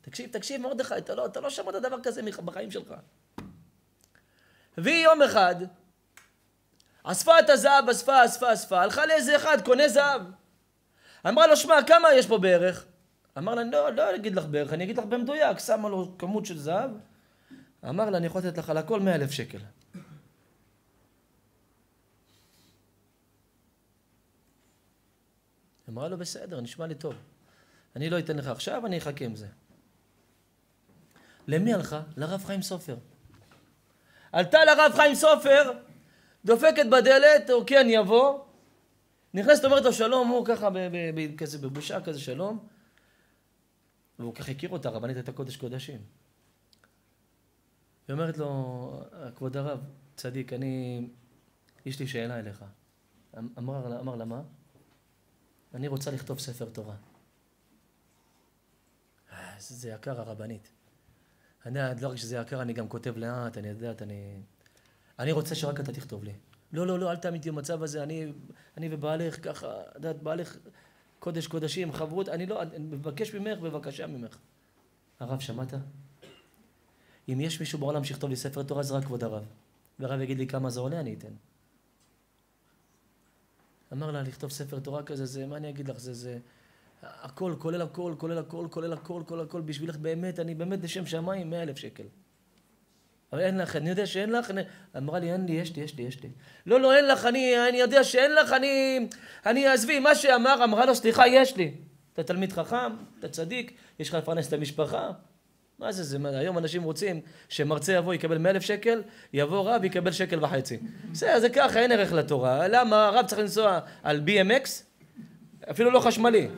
תקשיב, תקשיב מרדכי, אתה לא, אתה לא שמעת דבר כזה בחיים שלך. והיא יום אחד, אספה את הזהב, אספה, אספה, אספה, הלכה לאיזה אחד, קונה זהב. אמרה לו, שמע, כמה יש פה בערך? אמר לה, לא, לא אגיד לך בערך, אני אגיד לך במדויק, שמה לו כמות של זהב. אמר לה, אני יכול לתת לך על הכל מאה אלף שקל. אמרה לו, בסדר, נשמע לי טוב. אני לא אתן לך עכשיו, אני אחכה עם זה. למי הלכה? לרב חיים סופר. עלתה לרב חיים סופר, דופקת בדלת, או כן יבוא, נכנסת, אומרת לו שלום, הוא ככה כזה בבושה כזה שלום, והוא ככה הכיר אותה, הרבנית הייתה קודש קודשים. היא אומרת לו, כבוד הרב, צדיק, אני, יש לי שאלה אליך. אמר, אמר לה, מה? אני רוצה לכתוב ספר תורה. זה יקר הרבנית. אני, לא רק שזה יקר, אני גם כותב לאט, אני יודעת, אני... אני רוצה שרק אתה תכתוב לי. לא, לא, לא, אל תעמיד אותי במצב הזה, אני, אני ובעלך ככה, את יודעת, בעלך קודש קודשים, חברות, אני לא, אני מבקש ממך, בבקשה ממך. הרב, שמעת? אם יש מישהו בעולם שיכתוב לי ספר תורה, זה רק כבוד הרב. והרב יגיד לי כמה זה עולה, אני אתן. אמר לה, לכתוב ספר תורה כזה, זה, מה אני אגיד לך, זה, זה, הכל, כולל הכל, כולל הכל, כולל הכל, כולל הכל, בשבילך באמת, אני באמת לשם שמיים, מאה אלף שקל. אבל אין לך, אני יודע שאין לך, אני... אמרה לי, אין לי, יש לי, יש לי, יש לי. לא, לא, אין לך, אני, אני יודע שאין לך, אני, אני, עזבי, מה שאמר, אמרה לו, סליחה, יש לי. אתה תלמיד חכם, אתה צדיק, יש לך לפרנס את המשפחה. מה זה, זה, היום אנשים רוצים שמרצה יבוא, יקבל מאה אלף שקל, יבוא רב, יקבל שקל וחצי. בסדר, זה ככה, אין ערך לתורה. למה? הרב צריך לנסוע על BMX, אפילו לא חשמלי.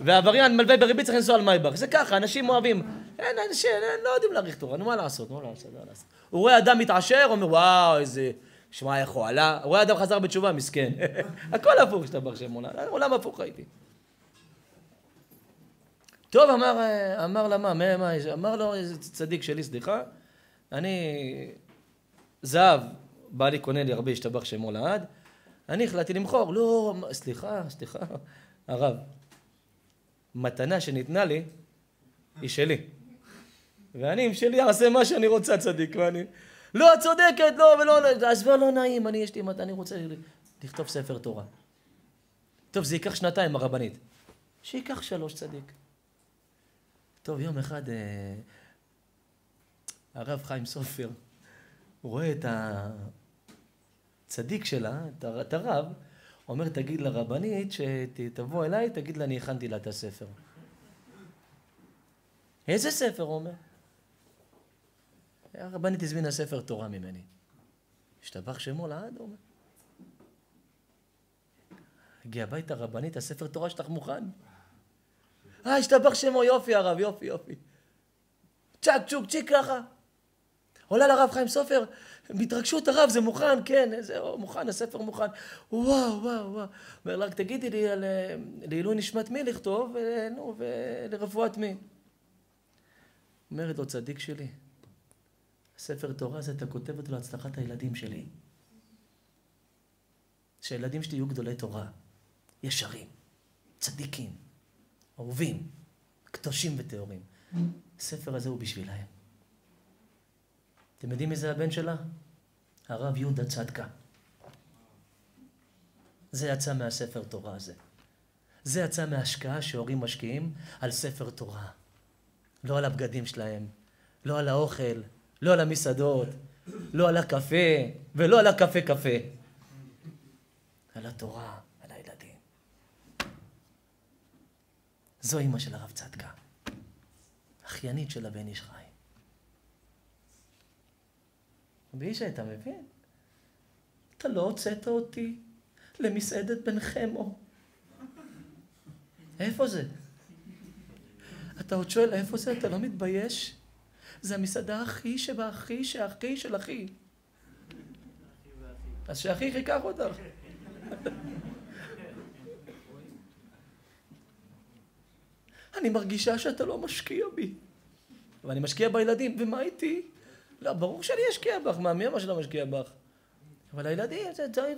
והעבריין מלווה בריבית צריך לנסוע על מייבך. זה ככה, אנשים אוהבים. אין אנשים, לא יודעים להעריך תורה, נו מה לעשות, נו מה לעשות, מה לעשות. הוא רואה אדם מתעשר, אומר וואו, איזה... שמע, איך הוא עלה, הוא רואה אדם חזר בתשובה, מסכן. הכל הפוך בר שם עולם, עולם הפוך הייתי. טוב, אמר, אמר לה מה, מה, אמר לו, איזה צדיק שלי, סליחה, אני, זהב, בעלי קונה לי הרבה, השתבח שמו לעד, אני החלטתי למכור, לא, סליחה, סליחה, הרב, מתנה שניתנה לי, היא שלי. ואני עם שלי אעשה מה שאני רוצה, צדיק, ואני... לא, את צודקת, לא, ולא, לא, לא נעים, אני, יש לי מתנה, אני רוצה לכתוב ספר תורה. טוב, זה ייקח שנתיים, הרבנית. שייקח שלוש, צדיק. טוב, יום אחד אה, הרב חיים סופר, רואה את הצדיק שלה, את הרב, אומר, תגיד לרבנית שתבוא אליי, תגיד לה, אני הכנתי לה את הספר. איזה ספר? הוא אומר. הרבנית הזמינה ספר תורה ממני. השתבח שמו לעד, הוא אומר. הגיע הביתה רבנית, הספר תורה שלך מוכן? אה, השתבח שמו, יופי הרב, יופי, יופי. צ'ק צ'וק צ'יק ככה. עולה לרב חיים סופר, בהתרגשות הרב, זה מוכן, כן, זה מוכן, הספר מוכן. וואו, וואו, וואו. אומר לה, תגידי לי על לעילוי נשמת מי לכתוב, נו, ולרפואת מי. אומרת לו, צדיק שלי, ספר תורה הזה, אתה כותב אותו להצלחת הילדים שלי. שהילדים שלי יהיו גדולי תורה, ישרים, צדיקים, אהובים, קדושים וטהורים. הספר הזה הוא בשבילהם. אתם יודעים מי זה הבן שלה? הרב יהודה צדקה. זה יצא מהספר תורה הזה. זה יצא מההשקעה שהורים משקיעים על ספר תורה. לא על הבגדים שלהם, לא על האוכל, לא על המסעדות, לא על הקפה, ולא על הקפה קפה. על התורה, על הילדים. זו אימא של הרב צדקה, אחיינית של הבן איש חי. ישי, אתה מבין? אתה לא הוצאת אותי למסעדת בן חמו. איפה זה? אתה עוד שואל איפה זה? אתה לא מתבייש? זה המסעדה הכי שבאחי שהכי של אחי. אז שאחיך ייקח אותך. אני מרגישה שאתה לא משקיע בי. ואני משקיע בילדים, ומה איתי? לא, ברור שאני אשקיע בך, מה, מי אמר שלא משקיע בך? אבל הילדים, זה... זה...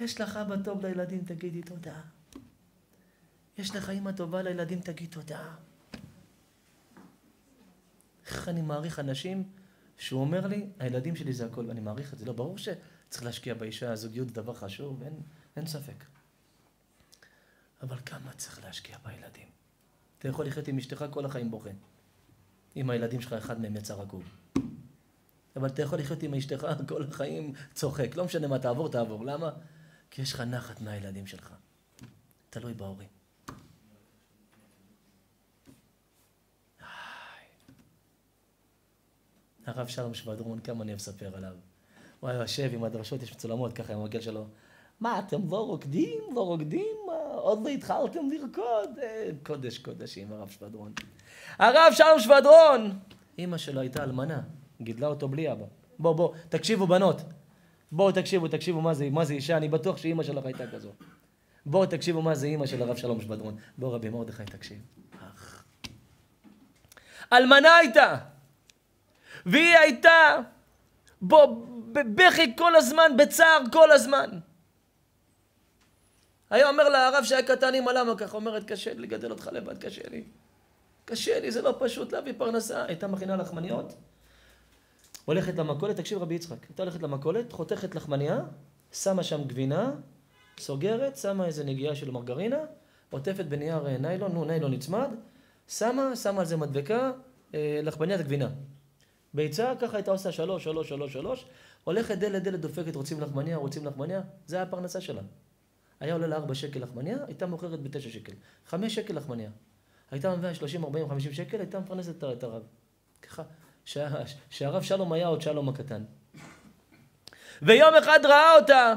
יש לך אבא טוב לילדים, תגידי תודה. יש לך אימא טובה לילדים, תגיד תודה. איך אני מעריך אנשים שהוא אומר לי, הילדים שלי זה הכל, ואני מעריך את זה. לא, ברור שצריך להשקיע באישה, הזוגיות זה דבר חשוב, אין, אין ספק. אבל כמה צריך להשקיע בילדים? אתה יכול לחיות עם אשתך כל החיים בוכה. אם הילדים שלך, אחד מהם יצא רקוב. אבל אתה יכול לחיות עם אשתך כל החיים צוחק. לא משנה מה תעבור, תעבור. למה? כי יש לך נחת מהילדים שלך. תלוי בהורים. הרב שלום שבדרון, כמה אני לספר עליו. הוא היה יושב עם הדרשות, יש מצולמות, ככה עם המגל שלו. מה, אתם לא רוקדים? לא רוקדים? עוד לא התחלתם לרקוד? אה, קודש קודשים, הרב שבדרון. הרב שלום שבדרון! אימא שלו הייתה אלמנה, גידלה אותו בלי אבא. בואו, בואו, תקשיבו בנות. בואו תקשיבו, תקשיבו מה זה, מה זה אישה, אני בטוח שאימא שלך הייתה כזו. בואו תקשיבו מה זה אימא של הרב שלום שבדרון. בואו רבי מרדכי תקשיב. אלמנה הייתה, והיא הייתה בבכי כל הזמן, בצער כל הזמן. היה אומר לה הרב שהיה קטן, אמא למה ככה? אומרת, קשה לי לגדל אותך לבד, קשה לי. קשה לי, זה לא פשוט להביא פרנסה. הייתה מכינה לחמניות, הולכת למכולת, תקשיב רבי יצחק, הייתה הולכת למכולת, חותכת לחמניה, שמה שם גבינה, סוגרת, שמה איזה נגיעה של מרגרינה, עוטפת בנייר אה, ניילון, נו, ניילון נצמד, שמה, שמה על זה מדבקה, אה, לחמניית גבינה. ביצה, ככה הייתה עושה שלוש, שלוש, שלוש, שלוש, הולכת דלת דלת דופקת, רוצים לחמניה, רוצים לחמניה, זה היה הפרנסה שלה. היה עולה לה ארבע שקל לחמניה, הייתה מוכרת בתשע שקל. חמש שקל לחמניה. הייתה מביאה שלושים, ארבעים, חמישים שקל, הייתה מפרנסת את הרב. ככה, שהרב שלום היה עוד שלום הקטן. ויום אחד ראה אותה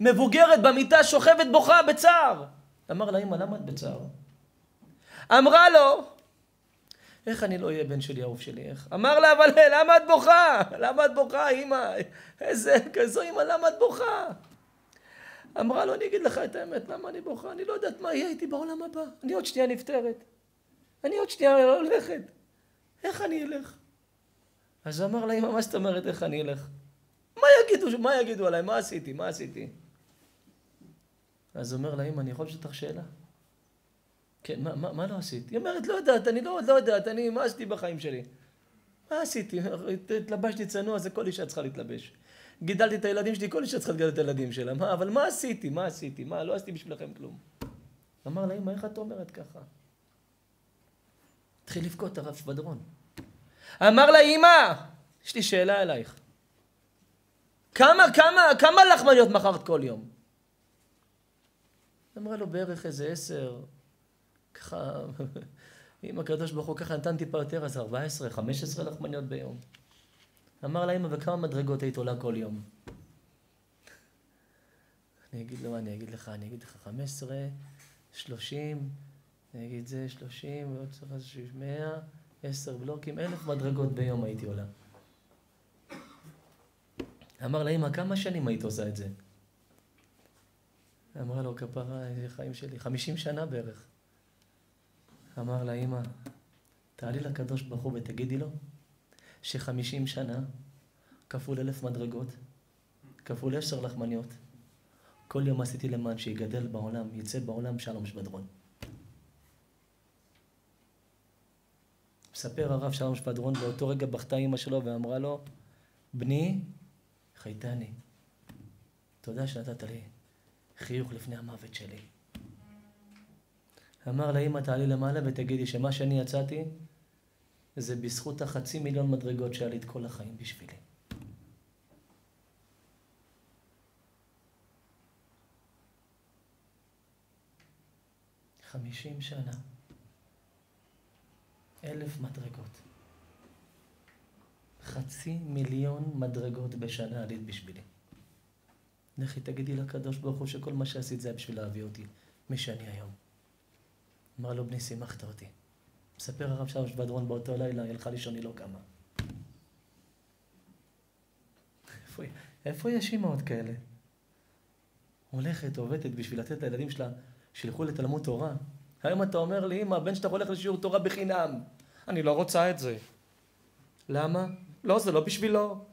מבוגרת במיטה שוכבת בוכה בצער. אמר לה, אמא, למה את בצער? אמרה לו, איך אני לא אהיה בן שלי אהוב שלי, איך? אמר לה, אבל למה את בוכה? למה את בוכה, אמא? איזה כזו אמא, למה את בוכה? אמרה לו, אני אגיד לך את האמת, למה אני בוכה? אני לא יודעת מה יהיה איתי בעולם הבא. אני עוד שנייה נפטרת. אני עוד שנייה הולכת. איך אני אלך? אז אמר לה, אמא, מה זאת אומרת, איך אני אלך? מה יגידו, מה יגידו עליי? מה עשיתי? מה עשיתי? אז אומר לה, אמא, אני יכול לשאול אותך שאלה? כן, מה, מה, מה לא עשית? היא אומרת, לא יודעת, אני לא, לא יודעת, אני, מה עשיתי בחיים שלי? מה עשיתי? התלבשתי צנוע, זה כל אישה צריכה להתלבש. גידלתי את הילדים שלי, כל אישה צריכה לגדל את הילדים שלה. מה, אבל מה עשיתי? מה עשיתי? מה, לא עשיתי בשבילכם כלום. אמר לה, אמא, איך את אומרת ככה? התחיל לבכות הרב שבדרון. אמר לה, אמא, יש לי שאלה אלייך. כמה, כמה, כמה לחמניות מכרת כל יום? אמרה לו, בערך איזה עשר, ככה, אם הקדוש ברוך הוא ככה נתן טיפה יותר, אז 14, 15 לחמניות ביום. אמר לה, אמא, וכמה מדרגות היית עולה כל יום? אני אגיד לו, אני אגיד לך, אני אגיד לך 15, 30, אני אגיד זה 30, ועוד צריך איזה 100, 10 בלוקים, אלף מדרגות ביום הייתי עולה. אמר לה, אמא, כמה שנים היית עושה את זה? אמרה לו, כפרה, חיים שלי, 50 שנה בערך. אמר לה, אמא, תעלי לקדוש ברוך הוא ותגידי לו שחמישים שנה כפול אלף מדרגות, כפול עשר לחמניות, כל יום עשיתי למען שיגדל בעולם, יצא בעולם שלום שבדרון. מספר הרב שלום שפדרון, באותו רגע בכתה אימא שלו ואמרה לו, בני, חייתני, תודה שנתת לי חיוך לפני המוות שלי. אמר לה, אמא תעלי למעלה ותגידי שמה שאני יצאתי זה בזכות החצי מיליון מדרגות שהיה לי את כל החיים בשבילי. חמישים שנה, אלף מדרגות. חצי מיליון מדרגות בשנה עלית בשבילי. לכי תגידי לקדוש ברוך הוא שכל מה שעשית זה היה בשביל להביא אותי מי שאני היום. אמר לו, בני, שימחת אותי. מספר הרב שלום שבדרון באותו לילה, היא הלכה לישון, היא לא קמה. איפה, איפה יש אימהות כאלה? הולכת, עובדת בשביל לתת לילדים שלה, שילכו לתלמוד תורה. היום אתה אומר לי, אמא, הבן שלך הולך לשיעור תורה בחינם. אני לא רוצה את זה. למה? לא, זה לא בשבילו.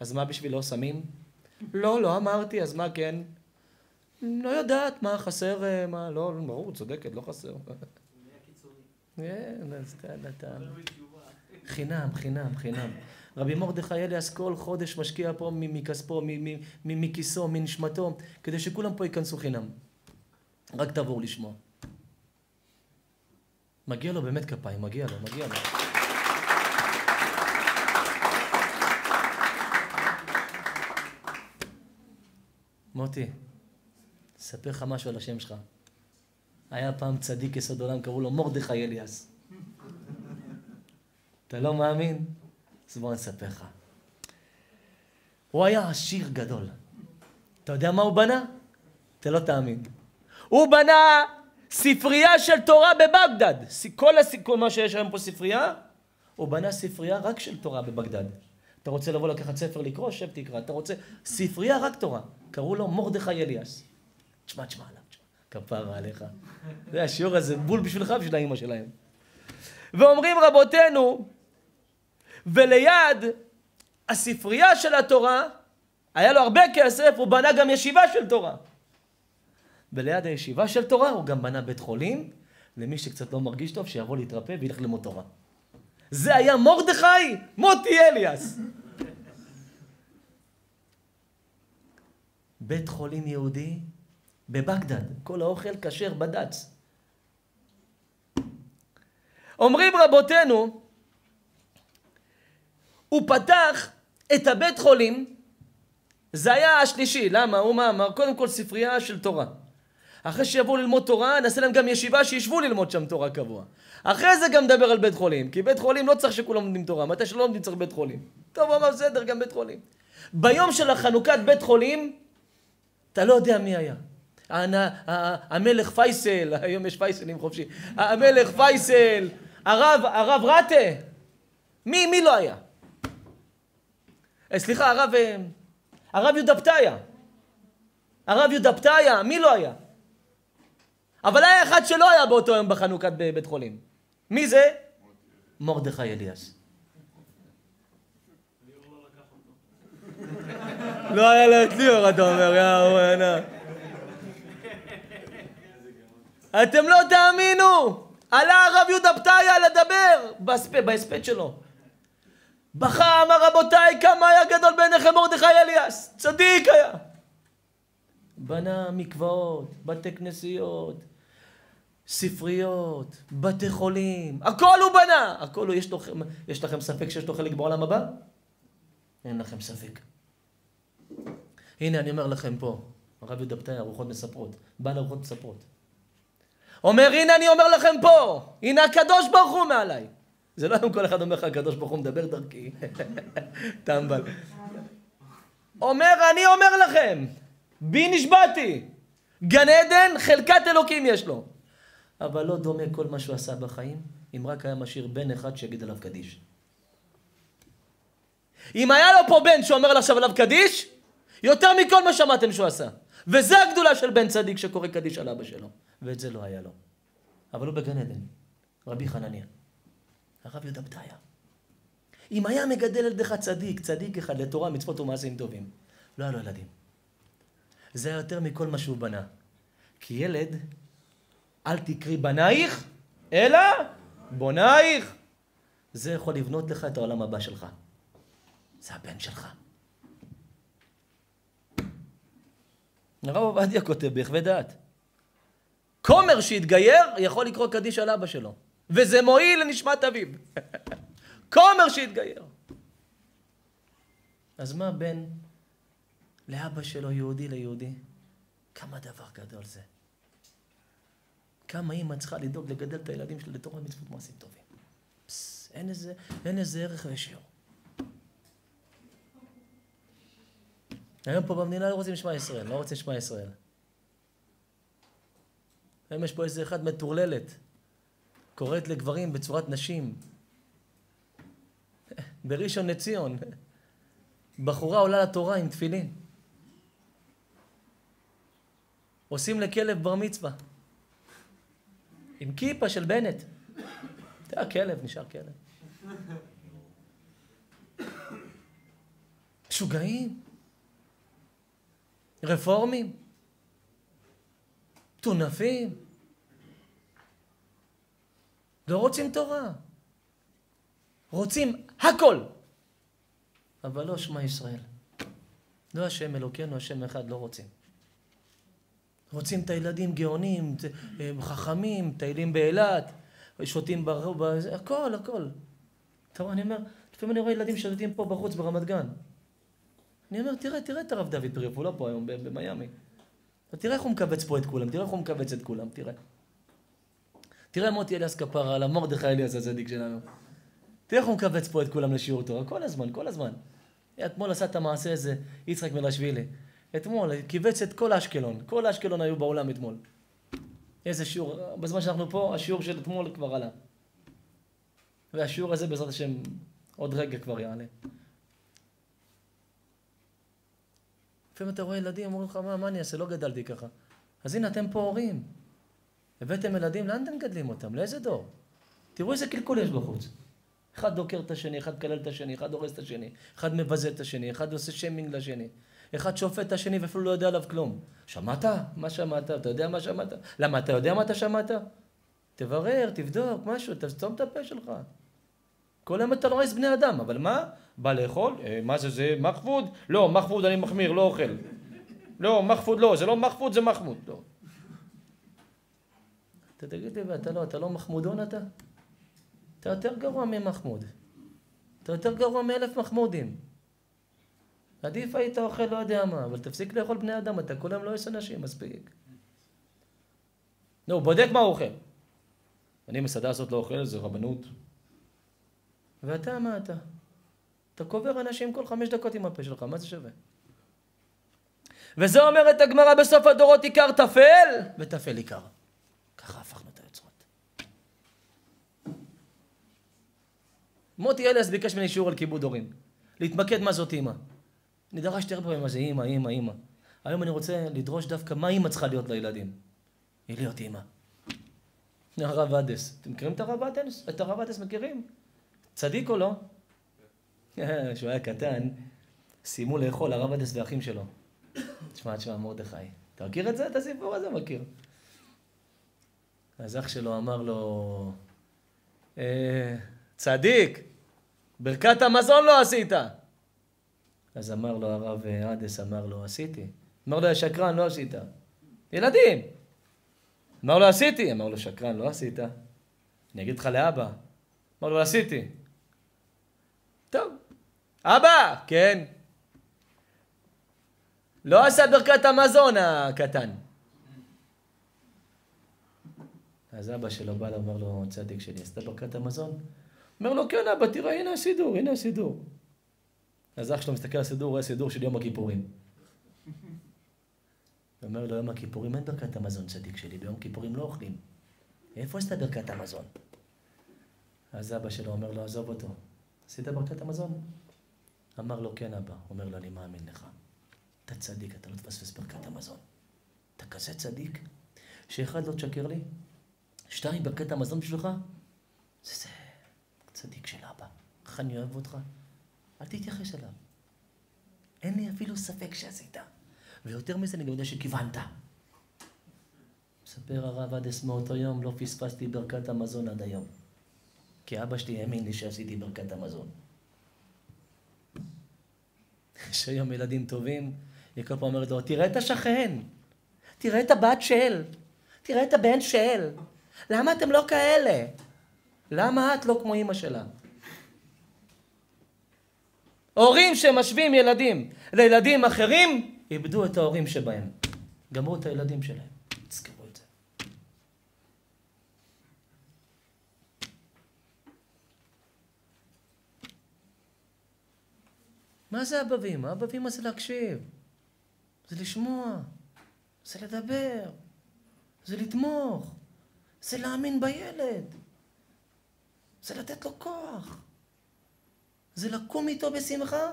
אז מה בשבילו? סמים? לא, לא אמרתי, אז מה כן? לא יודעת מה חסר, אה, מה, לא, ברור, צודקת, לא חסר. כן, אז אתה... חינם, חינם, חינם. רבי מרדכי אליאס כל חודש משקיע פה מכספו, מכיסו, מנשמתו, כדי שכולם פה ייכנסו חינם. רק תבואו לשמוע. מגיע לו באמת כפיים, מגיע לו, מגיע לו. מוטי, אספר לך משהו על השם שלך. היה פעם צדיק יסוד עולם, קראו לו מרדכי אליאס. אתה לא מאמין? אז בוא נספר לך. הוא היה עשיר גדול. אתה יודע מה הוא בנה? אתה לא תאמין. הוא בנה ספרייה של תורה בבגדד. כל, הס... כל מה שיש היום פה ספרייה, הוא בנה ספרייה רק של תורה בבגדד. אתה רוצה לבוא לקחת ספר לקרוא? שב תקרא. אתה רוצה... ספרייה רק תורה. קראו לו מרדכי אליאס. תשמע, תשמע עליו. כפרה עליך. זה השיעור הזה בול בשבילך בשביל האימא שלהם. ואומרים רבותינו, וליד הספרייה של התורה, היה לו הרבה כסף, הוא בנה גם ישיבה של תורה. וליד הישיבה של תורה הוא גם בנה בית חולים, למי שקצת לא מרגיש טוב, שיבוא להתרפא וילך ללמוד תורה. זה היה מרדכי מוטי אליאס. בית חולים יהודי בבגדד, כל האוכל כשר בד"ץ. אומרים רבותינו, הוא פתח את הבית חולים, זה היה השלישי, למה? הוא מה אמר? קודם כל ספרייה של תורה. אחרי שיבואו ללמוד תורה, נעשה להם גם ישיבה שישבו ללמוד שם תורה קבוע. אחרי זה גם נדבר על בית חולים, כי בית חולים לא צריך שכולם לומדים תורה, מתי שלא לומדים צריך בית חולים. טוב, הוא אמר בסדר, גם בית חולים. ביום של החנוכת בית חולים, אתה לא יודע מי היה. המלך פייסל, היום יש פייסלים חופשי, המלך פייסל, הרב, הרב רטה, מי, מי לא היה? אה, סליחה, הרב, אה, הרב יהודה פתיה, הרב יהודה פתיה, מי לא היה? אבל היה אחד שלא היה באותו יום בחנוכת בית חולים. מי זה? מרדכי אליאס. לא היה לו את ליאור, אתה אומר, יאו, יאנה. אתם לא תאמינו! עלה הרב יהודה פתיה לדבר בהספד שלו. בכה, אמר רבותיי, כמה היה גדול בעיניכם מרדכי אליאס. צדיק היה. בנה מקוואות, בתי כנסיות, ספריות, בתי חולים, הכל הוא בנה. הכל הוא, יש, לו, יש לכם ספק שיש לו חלק בעולם הבא? אין לכם ספק. הנה אני אומר לכם פה, הרב יהודה פתאי, הרוחות מספרות, בעל הרוחות מספרות. אומר הנה אני אומר לכם פה, הנה הקדוש ברוך הוא מעליי. זה לא היום כל אחד אומר לך הקדוש ברוך הוא מדבר דרכי, טמבל. אומר אני אומר לכם, בי נשבעתי, גן עדן חלקת אלוקים יש לו. אבל לא דומה כל מה שהוא עשה בחיים, אם רק היה משאיר בן אחד שיגיד עליו קדיש. אם היה לו פה בן שאומר עכשיו עליו קדיש, יותר מכל מה שמעתם שהוא עשה. וזה הגדולה של בן צדיק שקורא קדיש על אבא שלו. ואת זה לא היה לו. אבל הוא בגן עדן, רבי חנניה. הרב יהודה בדיה. אם היה מגדל ילדך צדיק, צדיק אחד לתורה, מצוות ומעשים טובים, לא היה לו ילדים. זה היה יותר מכל מה שהוא בנה. כי ילד, אל תקרי בנייך, אלא בונייך. זה יכול לבנות לך את העולם הבא שלך. זה הבן שלך. הרב עובדיה כותב בכבד דעת. כומר שהתגייר יכול לקרוא קדיש על אבא שלו, וזה מועיל לנשמת אביו. כומר שהתגייר. אז מה בין לאבא שלו, יהודי ליהודי? כמה דבר גדול זה. כמה אימא צריכה לדאוג לגדל את הילדים שלה לתורה מצוות מעשים טובים. פס, אין איזה, אין איזה ערך ושיעור. היום פה במדינה לא רוצים לשמוע ישראל, לא רוצים לשמוע ישראל. היום יש פה איזה אחד מטורללת, קוראת לגברים בצורת נשים. בראשון לציון, בחורה עולה לתורה עם תפילין. עושים לכלב בר מצווה. עם כיפה של בנט. אתה יודע, כלב, נשאר כלב. משוגעים. רפורמים. טונפים. לא רוצים תורה. רוצים הכל. אבל לא שמע ישראל. לא השם אלוקינו, השם אחד, לא רוצים. רוצים את הילדים גאונים, חכמים, טיילים באילת, שותים ברוב, הכל, הכל. אתה רואה, אני אומר, לפעמים אני רואה ילדים שותים פה בחוץ ברמת גן. אני אומר, תראה, תראה את הרב דוד פריף, הוא לא פה היום, במיאמי. תראה איך הוא מכווץ פה את כולם, תראה איך הוא מכווץ את כולם, תראה. תראה מוטי אליאס כפרה, על המרדכי אליאס הצדיק שלנו. תראה איך הוא מכווץ פה את כולם לשיעור תורה, כל הזמן, כל הזמן. אתמול עשה את המעשה הזה, יצחק מלשווילי. אתמול, כיווץ את כל אשקלון. כל אשקלון היו בעולם אתמול. איזה שיעור, בזמן שאנחנו פה, השיעור של אתמול כבר עלה. והשיעור הזה בעזרת השם עוד רגע כבר יעלה. לפעמים אתה רואה ילדים, אומרים לך, מה, מה אני אעשה? לא גדלתי ככה. אז הנה, אתם פה הורים. הבאתם ילדים, לאן אתם מגדלים אותם? לאיזה דור? תראו איזה קלקול יש בחוץ. אחד דוקר את השני, אחד מקלל את השני, אחד הורס את השני, אחד מבזה את השני, אחד עושה שיימינג לשני. אחד שופט את השני ואפילו לא יודע עליו כלום. שמעת? מה שמעת? אתה יודע מה שמעת? למה, אתה יודע מה אתה שמעת? תברר, תבדוק, משהו, תסתום את הפה שלך. כל היום אתה לועס בני אדם, אבל מה? בא לאכול? אה, מה זה זה? מחפוד? לא, מחפוד אני מחמיר, לא אוכל. לא, מחפוד לא, זה לא מחפוד, זה מחמוד. לא. אתה תגיד לי, אתה לא, אתה לא מחמודון אתה? אתה יותר גרוע ממחמוד. אתה יותר גרוע מאלף מחמודים. עדיף היית אוכל לא יודע מה, אבל תפסיק לאכול בני אדם, אתה היום לא יש אנשים, מספיק. נו, בודק מה הוא אוכל. אני מסעדה הזאת לא אוכל, זה רבנות. ואתה מה אתה? אתה קובר אנשים כל חמש דקות עם הפה שלך, מה זה שווה? וזה אומרת הגמרא בסוף הדורות עיקר טפל וטפל עיקר. ככה הפכנו את היוצרות. מוטי אליאס ביקש ממני שיעור על כיבוד הורים. להתמקד מה זאת אימא. אני דרשתי הרבה פעמים מה זה אימא, אימא, אימא. היום אני רוצה לדרוש דווקא מה אימא צריכה להיות לילדים. היא להיות אימא. הרב אדס. אתם מכירים את הרב אדס? את הרב אדס מכירים? צדיק או לא? כשהוא היה קטן, סיימו לאכול הרב אדס ואחים שלו. תשמע, תשמע, מרדכי. אתה מכיר את זה? את הסיפור הזה מכיר. אז אח שלו אמר לו, אה, צדיק, ברכת המזון לא עשית. אז אמר לו הרב אדס, אמר לו, עשיתי. אמר לו, שקרן, לא עשית. ילדים. אמר לו, עשיתי. אמר לו, שקרן, לא עשית. אני אגיד לך לאבא. אמר לו, עשיתי. טוב. אבא! כן. לא עשה ברכת המזון הקטן. אז אבא שלו בא ואומר לו, צדיק שלי, עשית ברכת המזון? אומר לו, כן אבא, תראה, הנה הסידור, הנה הסידור. אז אח שלו מסתכל על הסידור, רואה סידור של יום הכיפורים. הוא אומר לו, יום הכיפורים אין ברכת המזון צדיק שלי, ביום כיפורים לא אוכלים. איפה עשית ברכת המזון? אז אבא שלו אומר לו, עזוב אותו. עשית ברכת המזון? אמר לו, כן אבא. אומר לו, אני מאמין לך. אתה צדיק, אתה לא תפספס ברכת המזון. אתה כזה צדיק, שאחד לא תשקר לי, שתיים, ברכת המזון בשבילך, זה זה צדיק של אבא. איך אני אוהב אותך. אל תתייחס אליו. אין לי אפילו ספק שעשית. ויותר מזה, אני גם יודע שכיוונת. מספר הרב אדס מאותו יום, לא פספסתי ברכת המזון עד היום. כי אבא שלי האמין לי שעשיתי ברכת המזון. יש היום ילדים טובים, היא כל פעם אומרת לו, תראה את השכן, תראה את הבת של, תראה את הבן של, למה אתם לא כאלה? למה את לא כמו אימא שלה? הורים שמשווים ילדים לילדים אחרים, איבדו את ההורים שבהם. גמרו את הילדים שלהם. תזכרו את זה. מה זה? אבא ואמא זה להקשיב. זה לשמוע. זה לדבר. זה לתמוך. זה להאמין בילד. זה לתת לו כוח. זה לקום איתו בשמחה,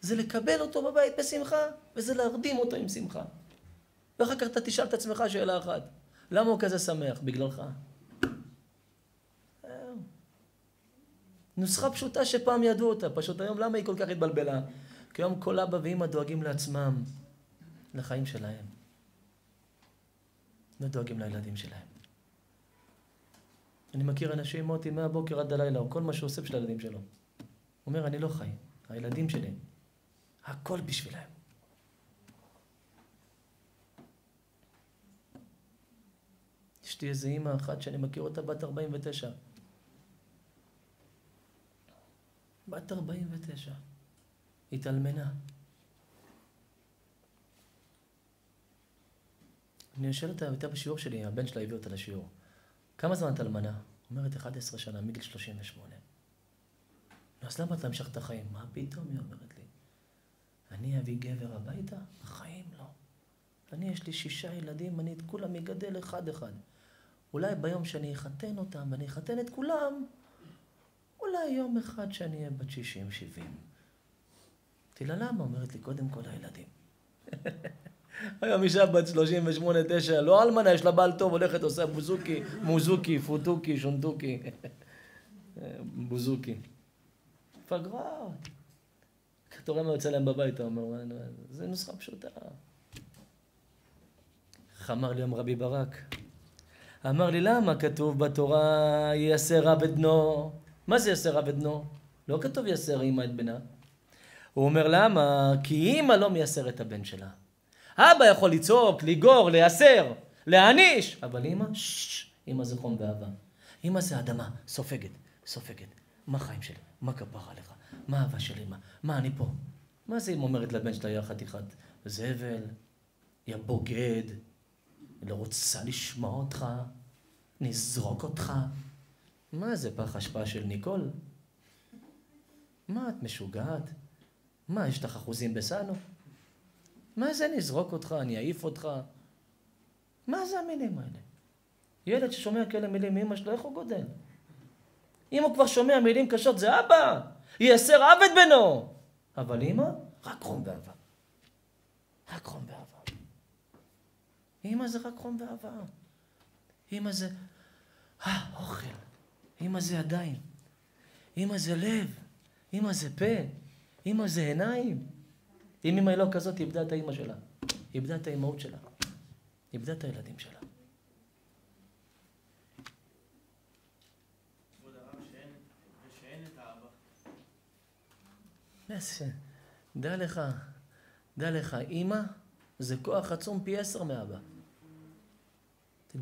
זה לקבל אותו בבית בשמחה, וזה להרדים אותו עם שמחה. ואחר כך אתה תשאל את עצמך שאלה אחת, למה הוא כזה שמח? בגללך. נוסחה פשוטה שפעם ידעו אותה, פשוט היום למה היא כל כך התבלבלה? כי היום כל אבא ואמא דואגים לעצמם, לחיים שלהם. לא דואגים לילדים שלהם. אני מכיר אנשים, מוטי, מהבוקר עד הלילה, או כל מה שהוא עושה בשביל הילדים שלו. הוא אומר, אני לא חי, הילדים שלי, הכל בשבילם. יש לי איזה אימא אחת שאני מכיר אותה, בת 49. בת 49. התאלמנה. אני שואל אותה, הייתה בשיעור שלי, הבן שלה הביא אותה לשיעור. כמה זמן את אלמנה? אומרת 11 שנה, מגיל 38. אז למה אתה המשך את החיים? מה פתאום, היא אומרת לי. אני אביא גבר הביתה? בחיים לא. אני, יש לי שישה ילדים, אני את כולם מגדל אחד-אחד. אולי ביום שאני אחתן אותם, ואני אחתן את כולם, אולי יום אחד שאני אהיה בת 60-70. אמרתי לה, למה? אומרת לי, קודם כל הילדים. היום אישה בת 38-9, לא אלמנה, יש לה בעל טוב, הולכת, עושה בוזוקי, מוזוקי, פוטוקי, שונטוקי. בוזוקי. מפגרות. אתה רואה מה יוצא להם בבית, אתה אומר, זה נוסחה פשוטה. איך אמר לי יום רבי ברק? אמר לי, למה כתוב בתורה יעשה רב את בנו? מה זה יעשה רב את בנו? לא כתוב יעשר אימא את בנה. הוא אומר, למה? כי אימא לא מייסר את הבן שלה. אבא יכול לצעוק, לגור, לייסר, להעניש, אבל אימא, ששש, אימא זה חום ואהבה. אימא זה אדמה, סופגת, סופגת. מה החיים שלי? מה כפרה עליך? מה אהבה של אמא? מה אני פה? מה זה אם אומרת לבן שלה, יא חתיכת זבל, יא בוגד, לא רוצה לשמוע אותך, נזרוק אותך. מה זה פח אשפה של ניקול? מה, את משוגעת? מה, יש לך אחוזים בסנו? מה זה נזרוק אותך, אני אעיף אותך? מה זה המילים האלה? ילד ששומע כאלה מילים מאמא שלו, איך הוא גודל? אם הוא כבר שומע מילים קשות, זה אבא! יעשר עבד בנו! אבל אמא, רק חום ואהבה. רק חום ואהבה. אמא זה רק חום ואהבה. אמא זה אה, אוכל. אמא זה ידיים. אמא זה לב. אמא זה פה. אמא זה עיניים. אם אמא היא לא כזאת, היא איבדה את האמא שלה. היא איבדה את האמהות שלה. היא איבדה את הילדים שלה. דע לך, דע לך, אימא זה כוח עצום פי עשר מאבא.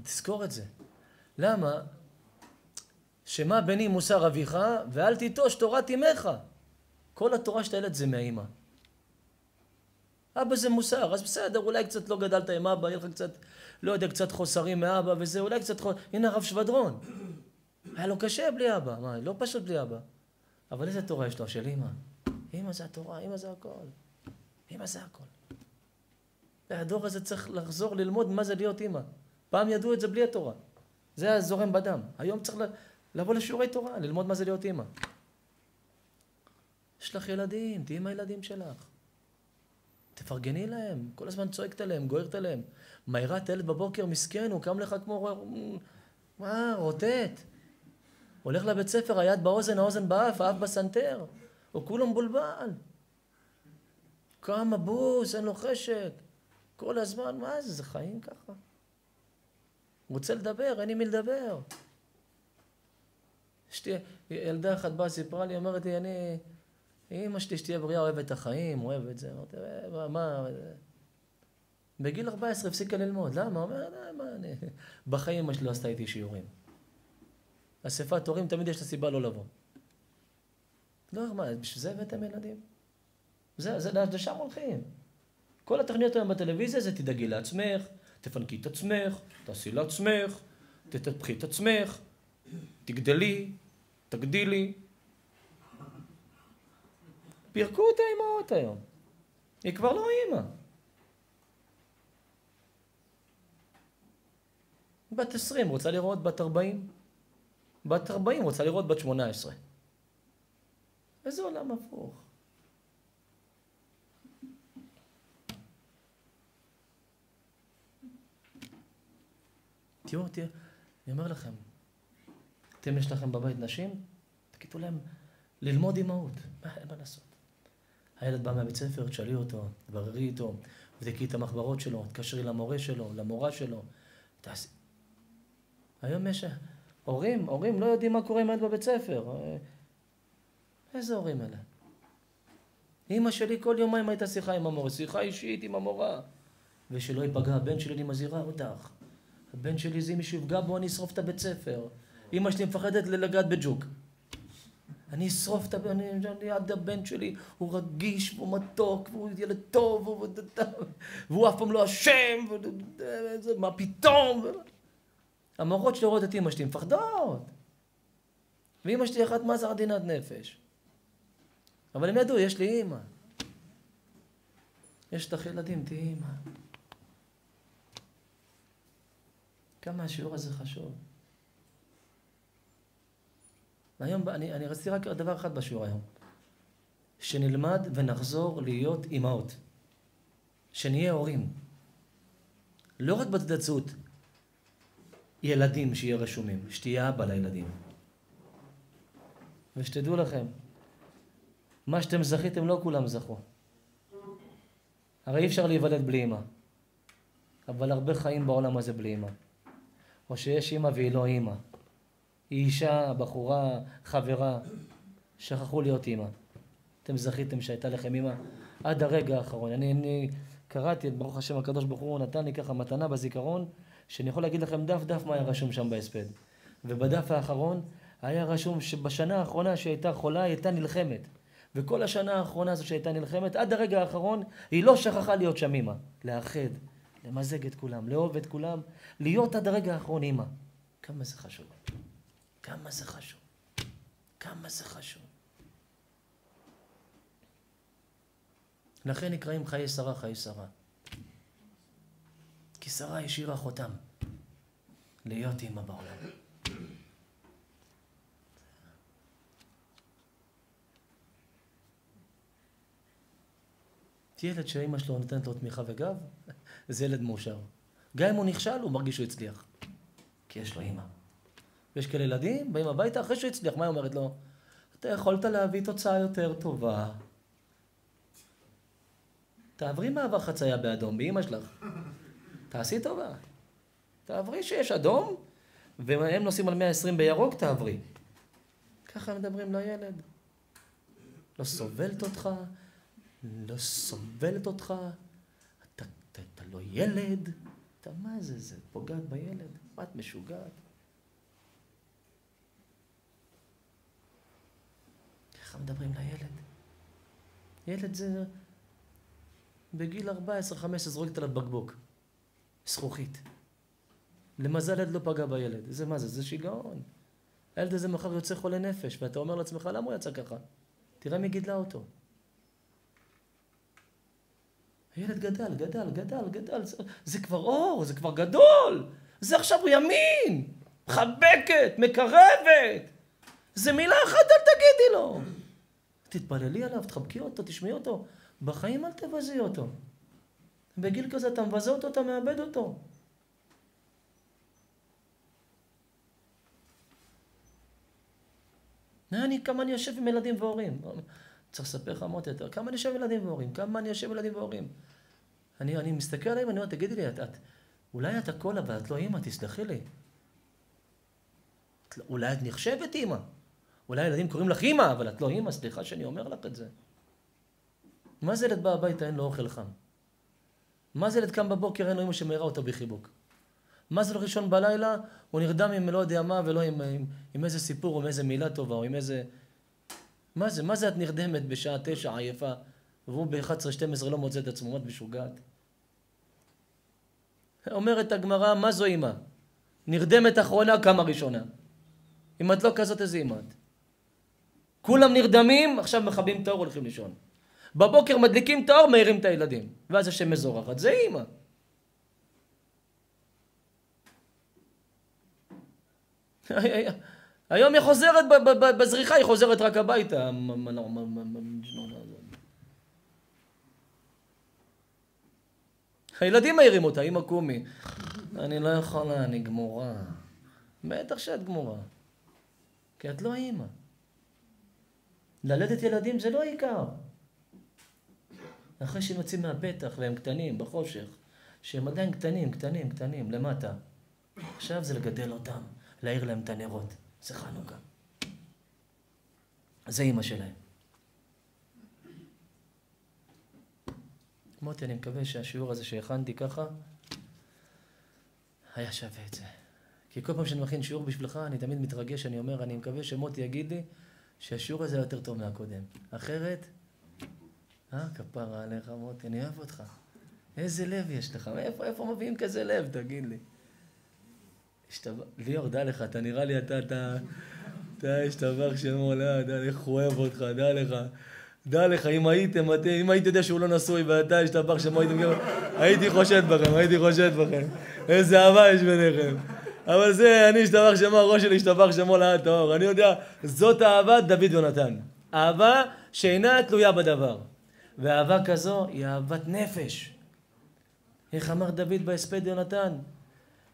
תזכור את זה. למה? שמה בני מוסר אביך, ואל תיטוש תורת אמך. כל התורה של הילד זה מהאימא. אבא זה מוסר, אז בסדר, אולי קצת לא גדלת עם אבא, יהיה לך קצת, לא יודע, קצת חוסרים מאבא וזה, אולי קצת חוסרים, הנה הרב שבדרון. היה לו קשה בלי אבא, מה, לא פשוט בלי אבא. אבל איזה תורה יש לו? של אימא. אימא זה התורה, אימא זה הכל. אימא זה הכל. והדור הזה צריך לחזור ללמוד מה זה להיות אימא. פעם ידעו את זה בלי התורה. זה היה זורם בדם. היום צריך לבוא לשיעורי תורה, ללמוד מה זה להיות אימא. יש לך ילדים, תהיי עם הילדים שלך. תפרגני להם, כל הזמן צועקת עליהם, גוערת עליהם. מהירה את הילד בבוקר, מסכן, הוא קם לך כמו... מה, רוטט. הולך לבית ספר, היד באוזן, האוזן באף, האף בסנטר. הוא כולו מבולבל. קם הבוס, אין לו חשק. כל הזמן, מה זה, זה חיים ככה? רוצה לדבר, אין עם מי לדבר. שתי, ילדה אחת באה, סיפרה לי, אומרת לי, אני, אמא שלי שתהיה בריאה, אוהבת את החיים, אוהבת זה. אמרתי, מה, מה, בגיל 14 הפסיקה ללמוד, למה? אומר, למה, אני... בחיים אמא שלי לא עשתה איתי שיעורים. אספת הורים, תמיד יש לה סיבה לא לבוא. לא, מה, בשביל זה הבאתם ילדים? זה, זה, לשם הולכים. כל התוכניות היום בטלוויזיה זה תדאגי לעצמך, תפנקי את עצמך, תעשי לעצמך, תטפחי את עצמך, תגדלי, תגדילי. פירקו את האימהות היום. היא כבר לא אימא. בת עשרים רוצה לראות בת ארבעים. בת ארבעים רוצה לראות בת שמונה עשרה. איזה עולם הפוך. תראו, תראו, אני אומר לכם, אתם יש לכם בבית נשים, תגידו להם ללמוד אימהות, מה, מה לעשות. הילד בא מהבית ספר, תשאלי אותו, תבררי איתו, תבדקי את המחברות שלו, תקשרי למורה שלו, למורה שלו. תעשי. היום יש... הורים, הורים לא יודעים מה קורה עם הילד בבית ספר. איזה הורים אלה? אימא שלי כל יומיים הייתה שיחה עם המורה, שיחה אישית עם המורה. ושלא ייפגע הבן שלי, אני מזהירה אותך. הבן שלי זה אם מישהו יפגע בו, אני אשרוף את הבית ספר. אמא שלי מפחדת לגעת בג'וק. אני אשרוף את הבן, אני ליד הבן שלי, הוא רגיש, והוא מתוק, והוא ילד טוב, והוא, והוא אף פעם לא אשם, מה פתאום? המורות שלי רואות את אמא שלי, מפחדות. ואמא שלי אחת מה זה עדינת נפש. אבל הם ידעו, יש לי אמא. יש לך ילדים, תהיי אמא. כמה השיעור הזה חשוב. היום, אני, אני רציתי רק דבר אחד בשיעור היום. שנלמד ונחזור להיות אימהות. שנהיה הורים. לא רק בתעודת ילדים שיהיה רשומים, שתהיה אבא לילדים. ושתדעו לכם, מה שאתם זכיתם לא כולם זכו. הרי אי אפשר להיוולד בלי אמא. אבל הרבה חיים בעולם הזה בלי אמא. או שיש אימא והיא לא אימא. היא אישה, בחורה, חברה, שכחו להיות אימא. אתם זכיתם שהייתה לכם אימא עד הרגע האחרון. אני, אני קראתי, ברוך השם הקדוש ברוך הוא נתן לי ככה מתנה בזיכרון, שאני יכול להגיד לכם דף דף מה היה רשום שם בהספד. ובדף האחרון היה רשום שבשנה האחרונה שהייתה חולה, היא הייתה נלחמת. וכל השנה האחרונה הזו שהייתה נלחמת, עד הרגע האחרון, היא לא שכחה להיות שם אימא. לאחד, למזג את כולם, לאהוב את כולם, להיות עד הרגע האחרון אימא. כמה זה חשוב. כמה זה חשוב. כמה זה חשוב. לכן נקראים חיי שרה חיי שרה. כי שרה השאירה חותם להיות אימא בעולם. ילד שאימא שלו נותנת לו תמיכה וגב, זה ילד מאושר. גם אם הוא נכשל, הוא מרגיש שהוא הצליח. כי יש לו אימא. ויש כאלה ילדים, באים הביתה אחרי שהוא הצליח, מה היא אומרת לו? אתה יכולת להביא תוצאה יותר טובה. תעברי מעבר חצייה באדום, באימא שלך. תעשי טובה. תעברי שיש אדום, והם נוסעים על 120 בירוק, תעברי. ככה מדברים לילד. לא סובלת אותך, לא סובלת אותך, אתה, אתה, אתה לא ילד, אתה מה זה, זה פוגעת בילד, מה את משוגעת? ככה מדברים לילד. ילד זה בגיל 14-15 זרוקת עליו בקבוק, זכוכית. למזל ילד לא פגע בילד. זה מה זה? זה שיגעון. הילד הזה מחר יוצא חולה נפש, ואתה אומר לעצמך, למה הוא יצא ככה? תראה מי גידלה אותו. הילד גדל, גדל, גדל, גדל, זה, זה כבר אור, זה כבר גדול, זה עכשיו ימין, מחבקת, מקרבת. זה מילה אחת אל תגידי לו. תתפללי עליו, תחבקי אותו, תשמעי אותו. בחיים אל תבזי אותו. בגיל כזה אתה מבזה אותו, אתה מאבד אותו. אני, כמה אני יושב עם ילדים והורים. צריך לספר לך מוטי יותר, כמה אני יושב עם ילדים והורים, כמה אני יושב עם ילדים והורים. אני, אני מסתכל עליהם ואני אומר, תגידי לי, את, את, אולי את הכל, אבל את לא אימא, תסלחי לי. לא, אולי את נחשבת אימא, אולי הילדים קוראים לך אימא, אבל את לא אימא, סליחה שאני אומר לך את זה. מה זה ילד בא הביתה, אין לו אוכל חם? מה זה ילד קם בבוקר, אין לו אימא שמאירה אותו בחיבוק? מה זה ראשון בלילה, הוא נרדם עם לא יודע מה ולא עם, עם, עם איזה סיפור או עם איזה מילה טובה או עם איזה... מה זה? מה זה את נרדמת בשעה תשע עייפה והוא ב-11-12 לא מוצא את עצמו, את משוגעת? אומרת הגמרא, מה זו אימא? נרדמת אחרונה, קמה ראשונה. אם את לא כזאת, איזה אימא את? כולם נרדמים, עכשיו מכבים את האור, הולכים לישון. בבוקר מדליקים את האור, מאירים את הילדים. ואז השם מזורחת. זה אימא. היום היא חוזרת בזריחה, היא חוזרת רק הביתה. הילדים מעירים אותה, אמא קומי. אני לא יכולה, אני גמורה. בטח שאת גמורה. כי את לא אימא. ללדת ילדים זה לא העיקר. אחרי שהם יוצאים מהפתח והם קטנים, בחושך, שהם עדיין קטנים, קטנים, קטנים, למטה. עכשיו זה לגדל אותם, להאיר להם את הנרות. זה חנוכה. זה אימא שלהם. מוטי, אני מקווה שהשיעור הזה שהכנתי ככה, היה שווה את זה. כי כל פעם שאני מכין שיעור בשבילך, אני תמיד מתרגש, אני אומר, אני מקווה שמוטי יגיד לי שהשיעור הזה יותר טוב מהקודם. אחרת, אה, כפרה עליך, מוטי, אני אוהב אותך. איזה לב יש לך? איפה, איפה מביאים כזה לב, תגיד לי. ליאור, דע לך, אתה נראה לי, אתה, אתה, אתה, השתבח שמו, לא, דע, איך הוא אוהב אותך, דע לך. דע לך, אם הייתם, אם הייתי יודע שהוא לא נשוי ואתה השתבח שמו הייתם גם, הייתי חושד בכם, הייתי חושד בכם. איזה אהבה יש ביניכם. אבל זה, אני השתבח שמו, הראש שלי השתבח שמו לעד טהור. אני יודע, זאת אהבת דוד יונתן. אהבה שאינה תלויה בדבר. ואהבה כזו היא אהבת נפש. איך אמר דוד בהספד יונתן?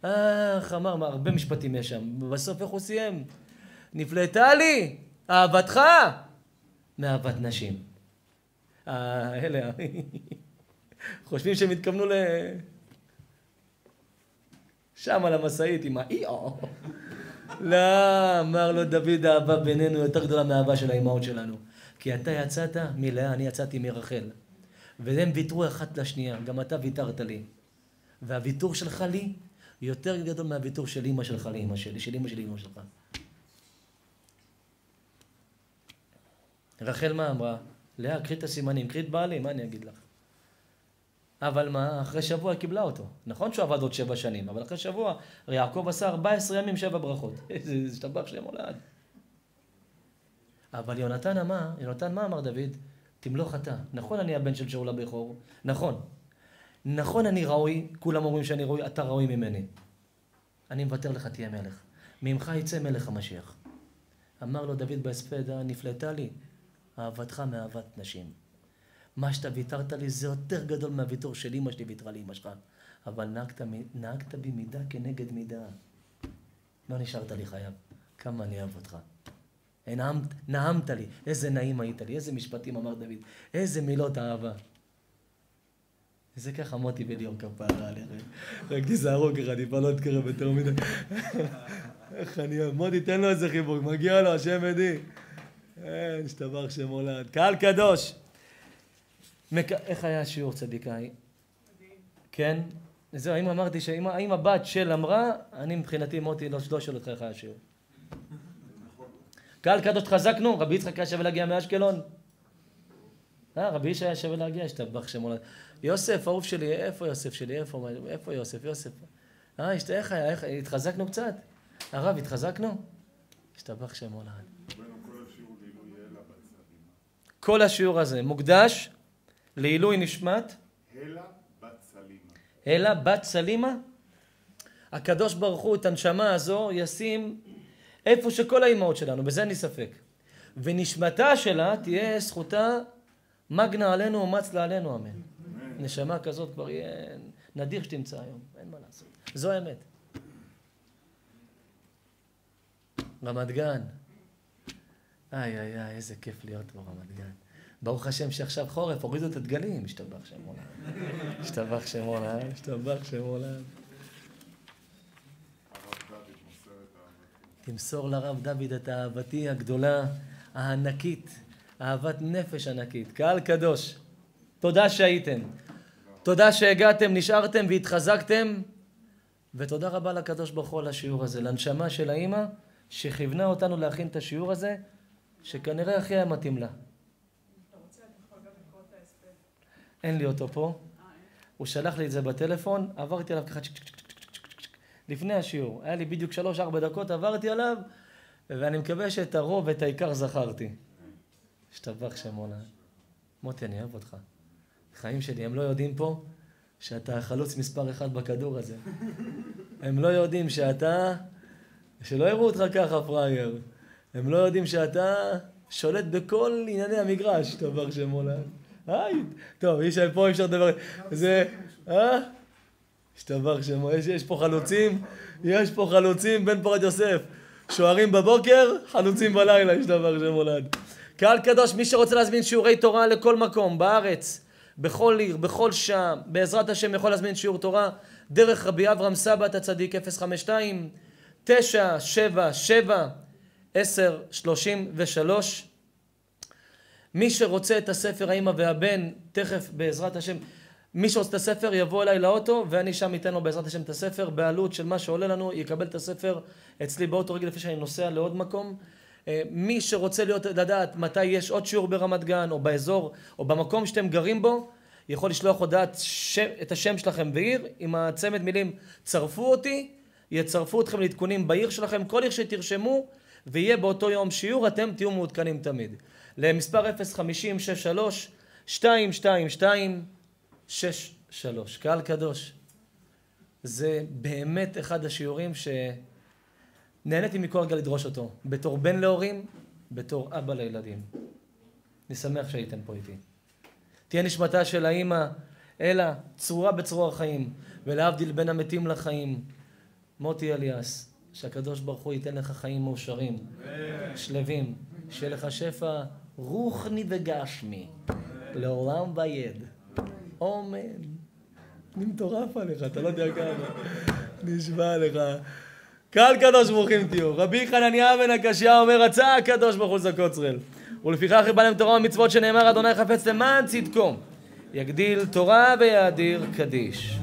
איך אמר, מה, הרבה משפטים יש שם. בסוף איך הוא סיים? נפלטה לי אהבתך מאהבת נשים. אה, אלה, חושבים שהם התכוונו ל... שם על המשאית עם האי-או. לא, אמר לו דוד, האהבה בינינו יותר גדולה מהאהבה של האימהות שלנו. כי אתה יצאת מלאה, אני יצאתי מרחל. והם ויתרו אחת לשנייה, גם אתה ויתרת לי. והוויתור שלך לי יותר גדול מהוויתור של אימא שלך לאימא שלי, של אימא שלי לאימא שלך. רחל מה אמרה? לאה, קחי את הסימנים, קחי את בעלי, מה אני אגיד לך? אבל מה, אחרי שבוע קיבלה אותו. נכון שהוא עבד עוד שבע שנים, אבל אחרי שבוע, הרי יעקב עשה 14 ימים שבע ברכות. איזה השתבח שם הולד. אבל יונתן אמר, יונתן מה אמר דוד? תמלוך אתה. נכון אני הבן של שאול הבכור, נכון. נכון אני ראוי, כולם אומרים שאני ראוי, אתה ראוי ממני. אני מוותר לך, תהיה מלך. ממך יצא מלך המשיח. אמר לו דוד בהספד, נפלטה לי אהבתך מאהבת נשים. מה שאתה ויתרת לי זה יותר גדול מהוויתור של אמא שלי ויתרה לאמא שלך. אבל נהגת, נהגת בי מידה כנגד מידה. לא נשארת לי חייב. כמה אני אוהב אותך. נעמת, נעמת לי, איזה נעים היית לי, איזה משפטים אמר דוד, איזה מילות אהבה. זה ככה מוטי וליאור כפרה עליכם. רק תיזהרו ככה, טיפה לא אתקרב יותר מדי. איך אני אוהב, מוטי תן לו איזה חיבוק, מגיע לו, השם עדי. אין, השתבח שם הולד. קהל קדוש. איך היה השיעור צדיקאי? כן? זהו, האם אמרתי שאם הבת של אמרה, אני מבחינתי מוטי לא, לא שואל אותך איך היה השיעור. קהל קדוש התחזקנו, רבי יצחק היה שווה להגיע מאשקלון. אה, רבי ישי היה שווה להגיע, השתבח הולד. יוסף, אהוב שלי, איפה יוסף שלי? איפה, איפה יוסף? יוסף. אה, איך היה? איך, התחזקנו קצת? הרב, התחזקנו? השתבח שם הולד. כל השיעור הזה מוקדש לעילוי נשמת הלה בת סלימה. הלה בת סלימה? הקדוש ברוך הוא את הנשמה הזו ישים איפה שכל האימהות שלנו, בזה אין לי ספק. ונשמתה שלה תהיה זכותה מגנה עלינו ומצלה עלינו, אמן. נשמה כזאת כבר יהיה נדיר שתמצא היום, אין מה לעשות. זו האמת. רמת גן. איי איי איי, איזה כיף להיות ברמת גן. ברוך השם שעכשיו חורף, הורידו את הדגלים, השתבח שם עולם. השתבח שם עולם, השתבח שם עולם. תמסור לרב דוד את אהבתי הגדולה, הענקית, אהבת נפש ענקית. קהל קדוש, תודה שהייתם. תודה שהגעתם, נשארתם והתחזקתם, ותודה רבה לקדוש ברוך הוא על השיעור הזה, לנשמה של האימא שכיוונה אותנו להכין את השיעור הזה, שכנראה הכי היה מתאים לה. אין לי אותו פה. הוא שלח לי את זה בטלפון, עברתי עליו ככה לפני השיעור. היה לי בדיוק שלוש-ארבע דקות, עברתי עליו, ואני מקווה שאת הרוב ואת העיקר זכרתי. השתבח שמונה. מוטי, אני אוהב אותך. חיים שלי, הם לא יודעים פה שאתה החלוץ מספר אחד בכדור הזה. הם לא יודעים שאתה... שלא יראו אותך ככה, פראייר. הם לא יודעים שאתה שולט בכל ענייני המגרש, דבר שמולה. טוב, יש פה אי אפשר לדבר, זה, אה? השתבח שמו, יש, יש פה חלוצים, יש פה חלוצים, בן פורת יוסף. שוערים בבוקר, חלוצים בלילה, השתבח שמולד. קהל קדוש, מי שרוצה להזמין שיעורי תורה לכל מקום, בארץ, בכל עיר, בכל שעה, בעזרת השם יכול להזמין שיעור תורה דרך רבי אברהם סבא, הצדיק 052 977 1033 מי שרוצה את הספר האמא והבן, תכף בעזרת השם, מי שרוצה את הספר יבוא אליי לאוטו ואני שם אתן לו בעזרת השם את הספר בעלות של מה שעולה לנו, יקבל את הספר אצלי באוטו רגע לפני שאני נוסע לעוד מקום. אה, מי שרוצה להיות, לדעת מתי יש עוד שיעור ברמת גן או באזור או במקום שאתם גרים בו, יכול לשלוח הודעת ש... את השם שלכם בעיר עם הצמד מילים צרפו אותי, יצרפו אתכם לעדכונים בעיר שלכם, כל עיר שתרשמו ויהיה באותו יום שיעור, אתם תהיו מעודכנים תמיד. למספר 050-63-222-63. קהל קדוש. זה באמת אחד השיעורים שנהניתי מכל רגע לדרוש אותו. בתור בן להורים, בתור אבא לילדים. אני שמח שהייתם פה איתי. תהיה נשמתה של האימא, אלא צרורה בצרור החיים, ולהבדיל בין המתים לחיים. מוטי אליאס, שהקדוש ברוך הוא ייתן לך חיים מאושרים, שלווים, שיהיה לך שפע רוחני וגשמי, לעולם ויד. אומן. אני מטורף עליך, אתה לא יודע כמה. נשבע לך. קהל קדוש ברוכים תהיו. רבי חנניה בן הקשיא אומר, רצה הקדוש ברוך הוא זקוצרל. ולפיכך ריבה להם תורה ומצוות שנאמר, אדוני חפץ למען צדקו. יגדיל תורה ויאדיר קדיש.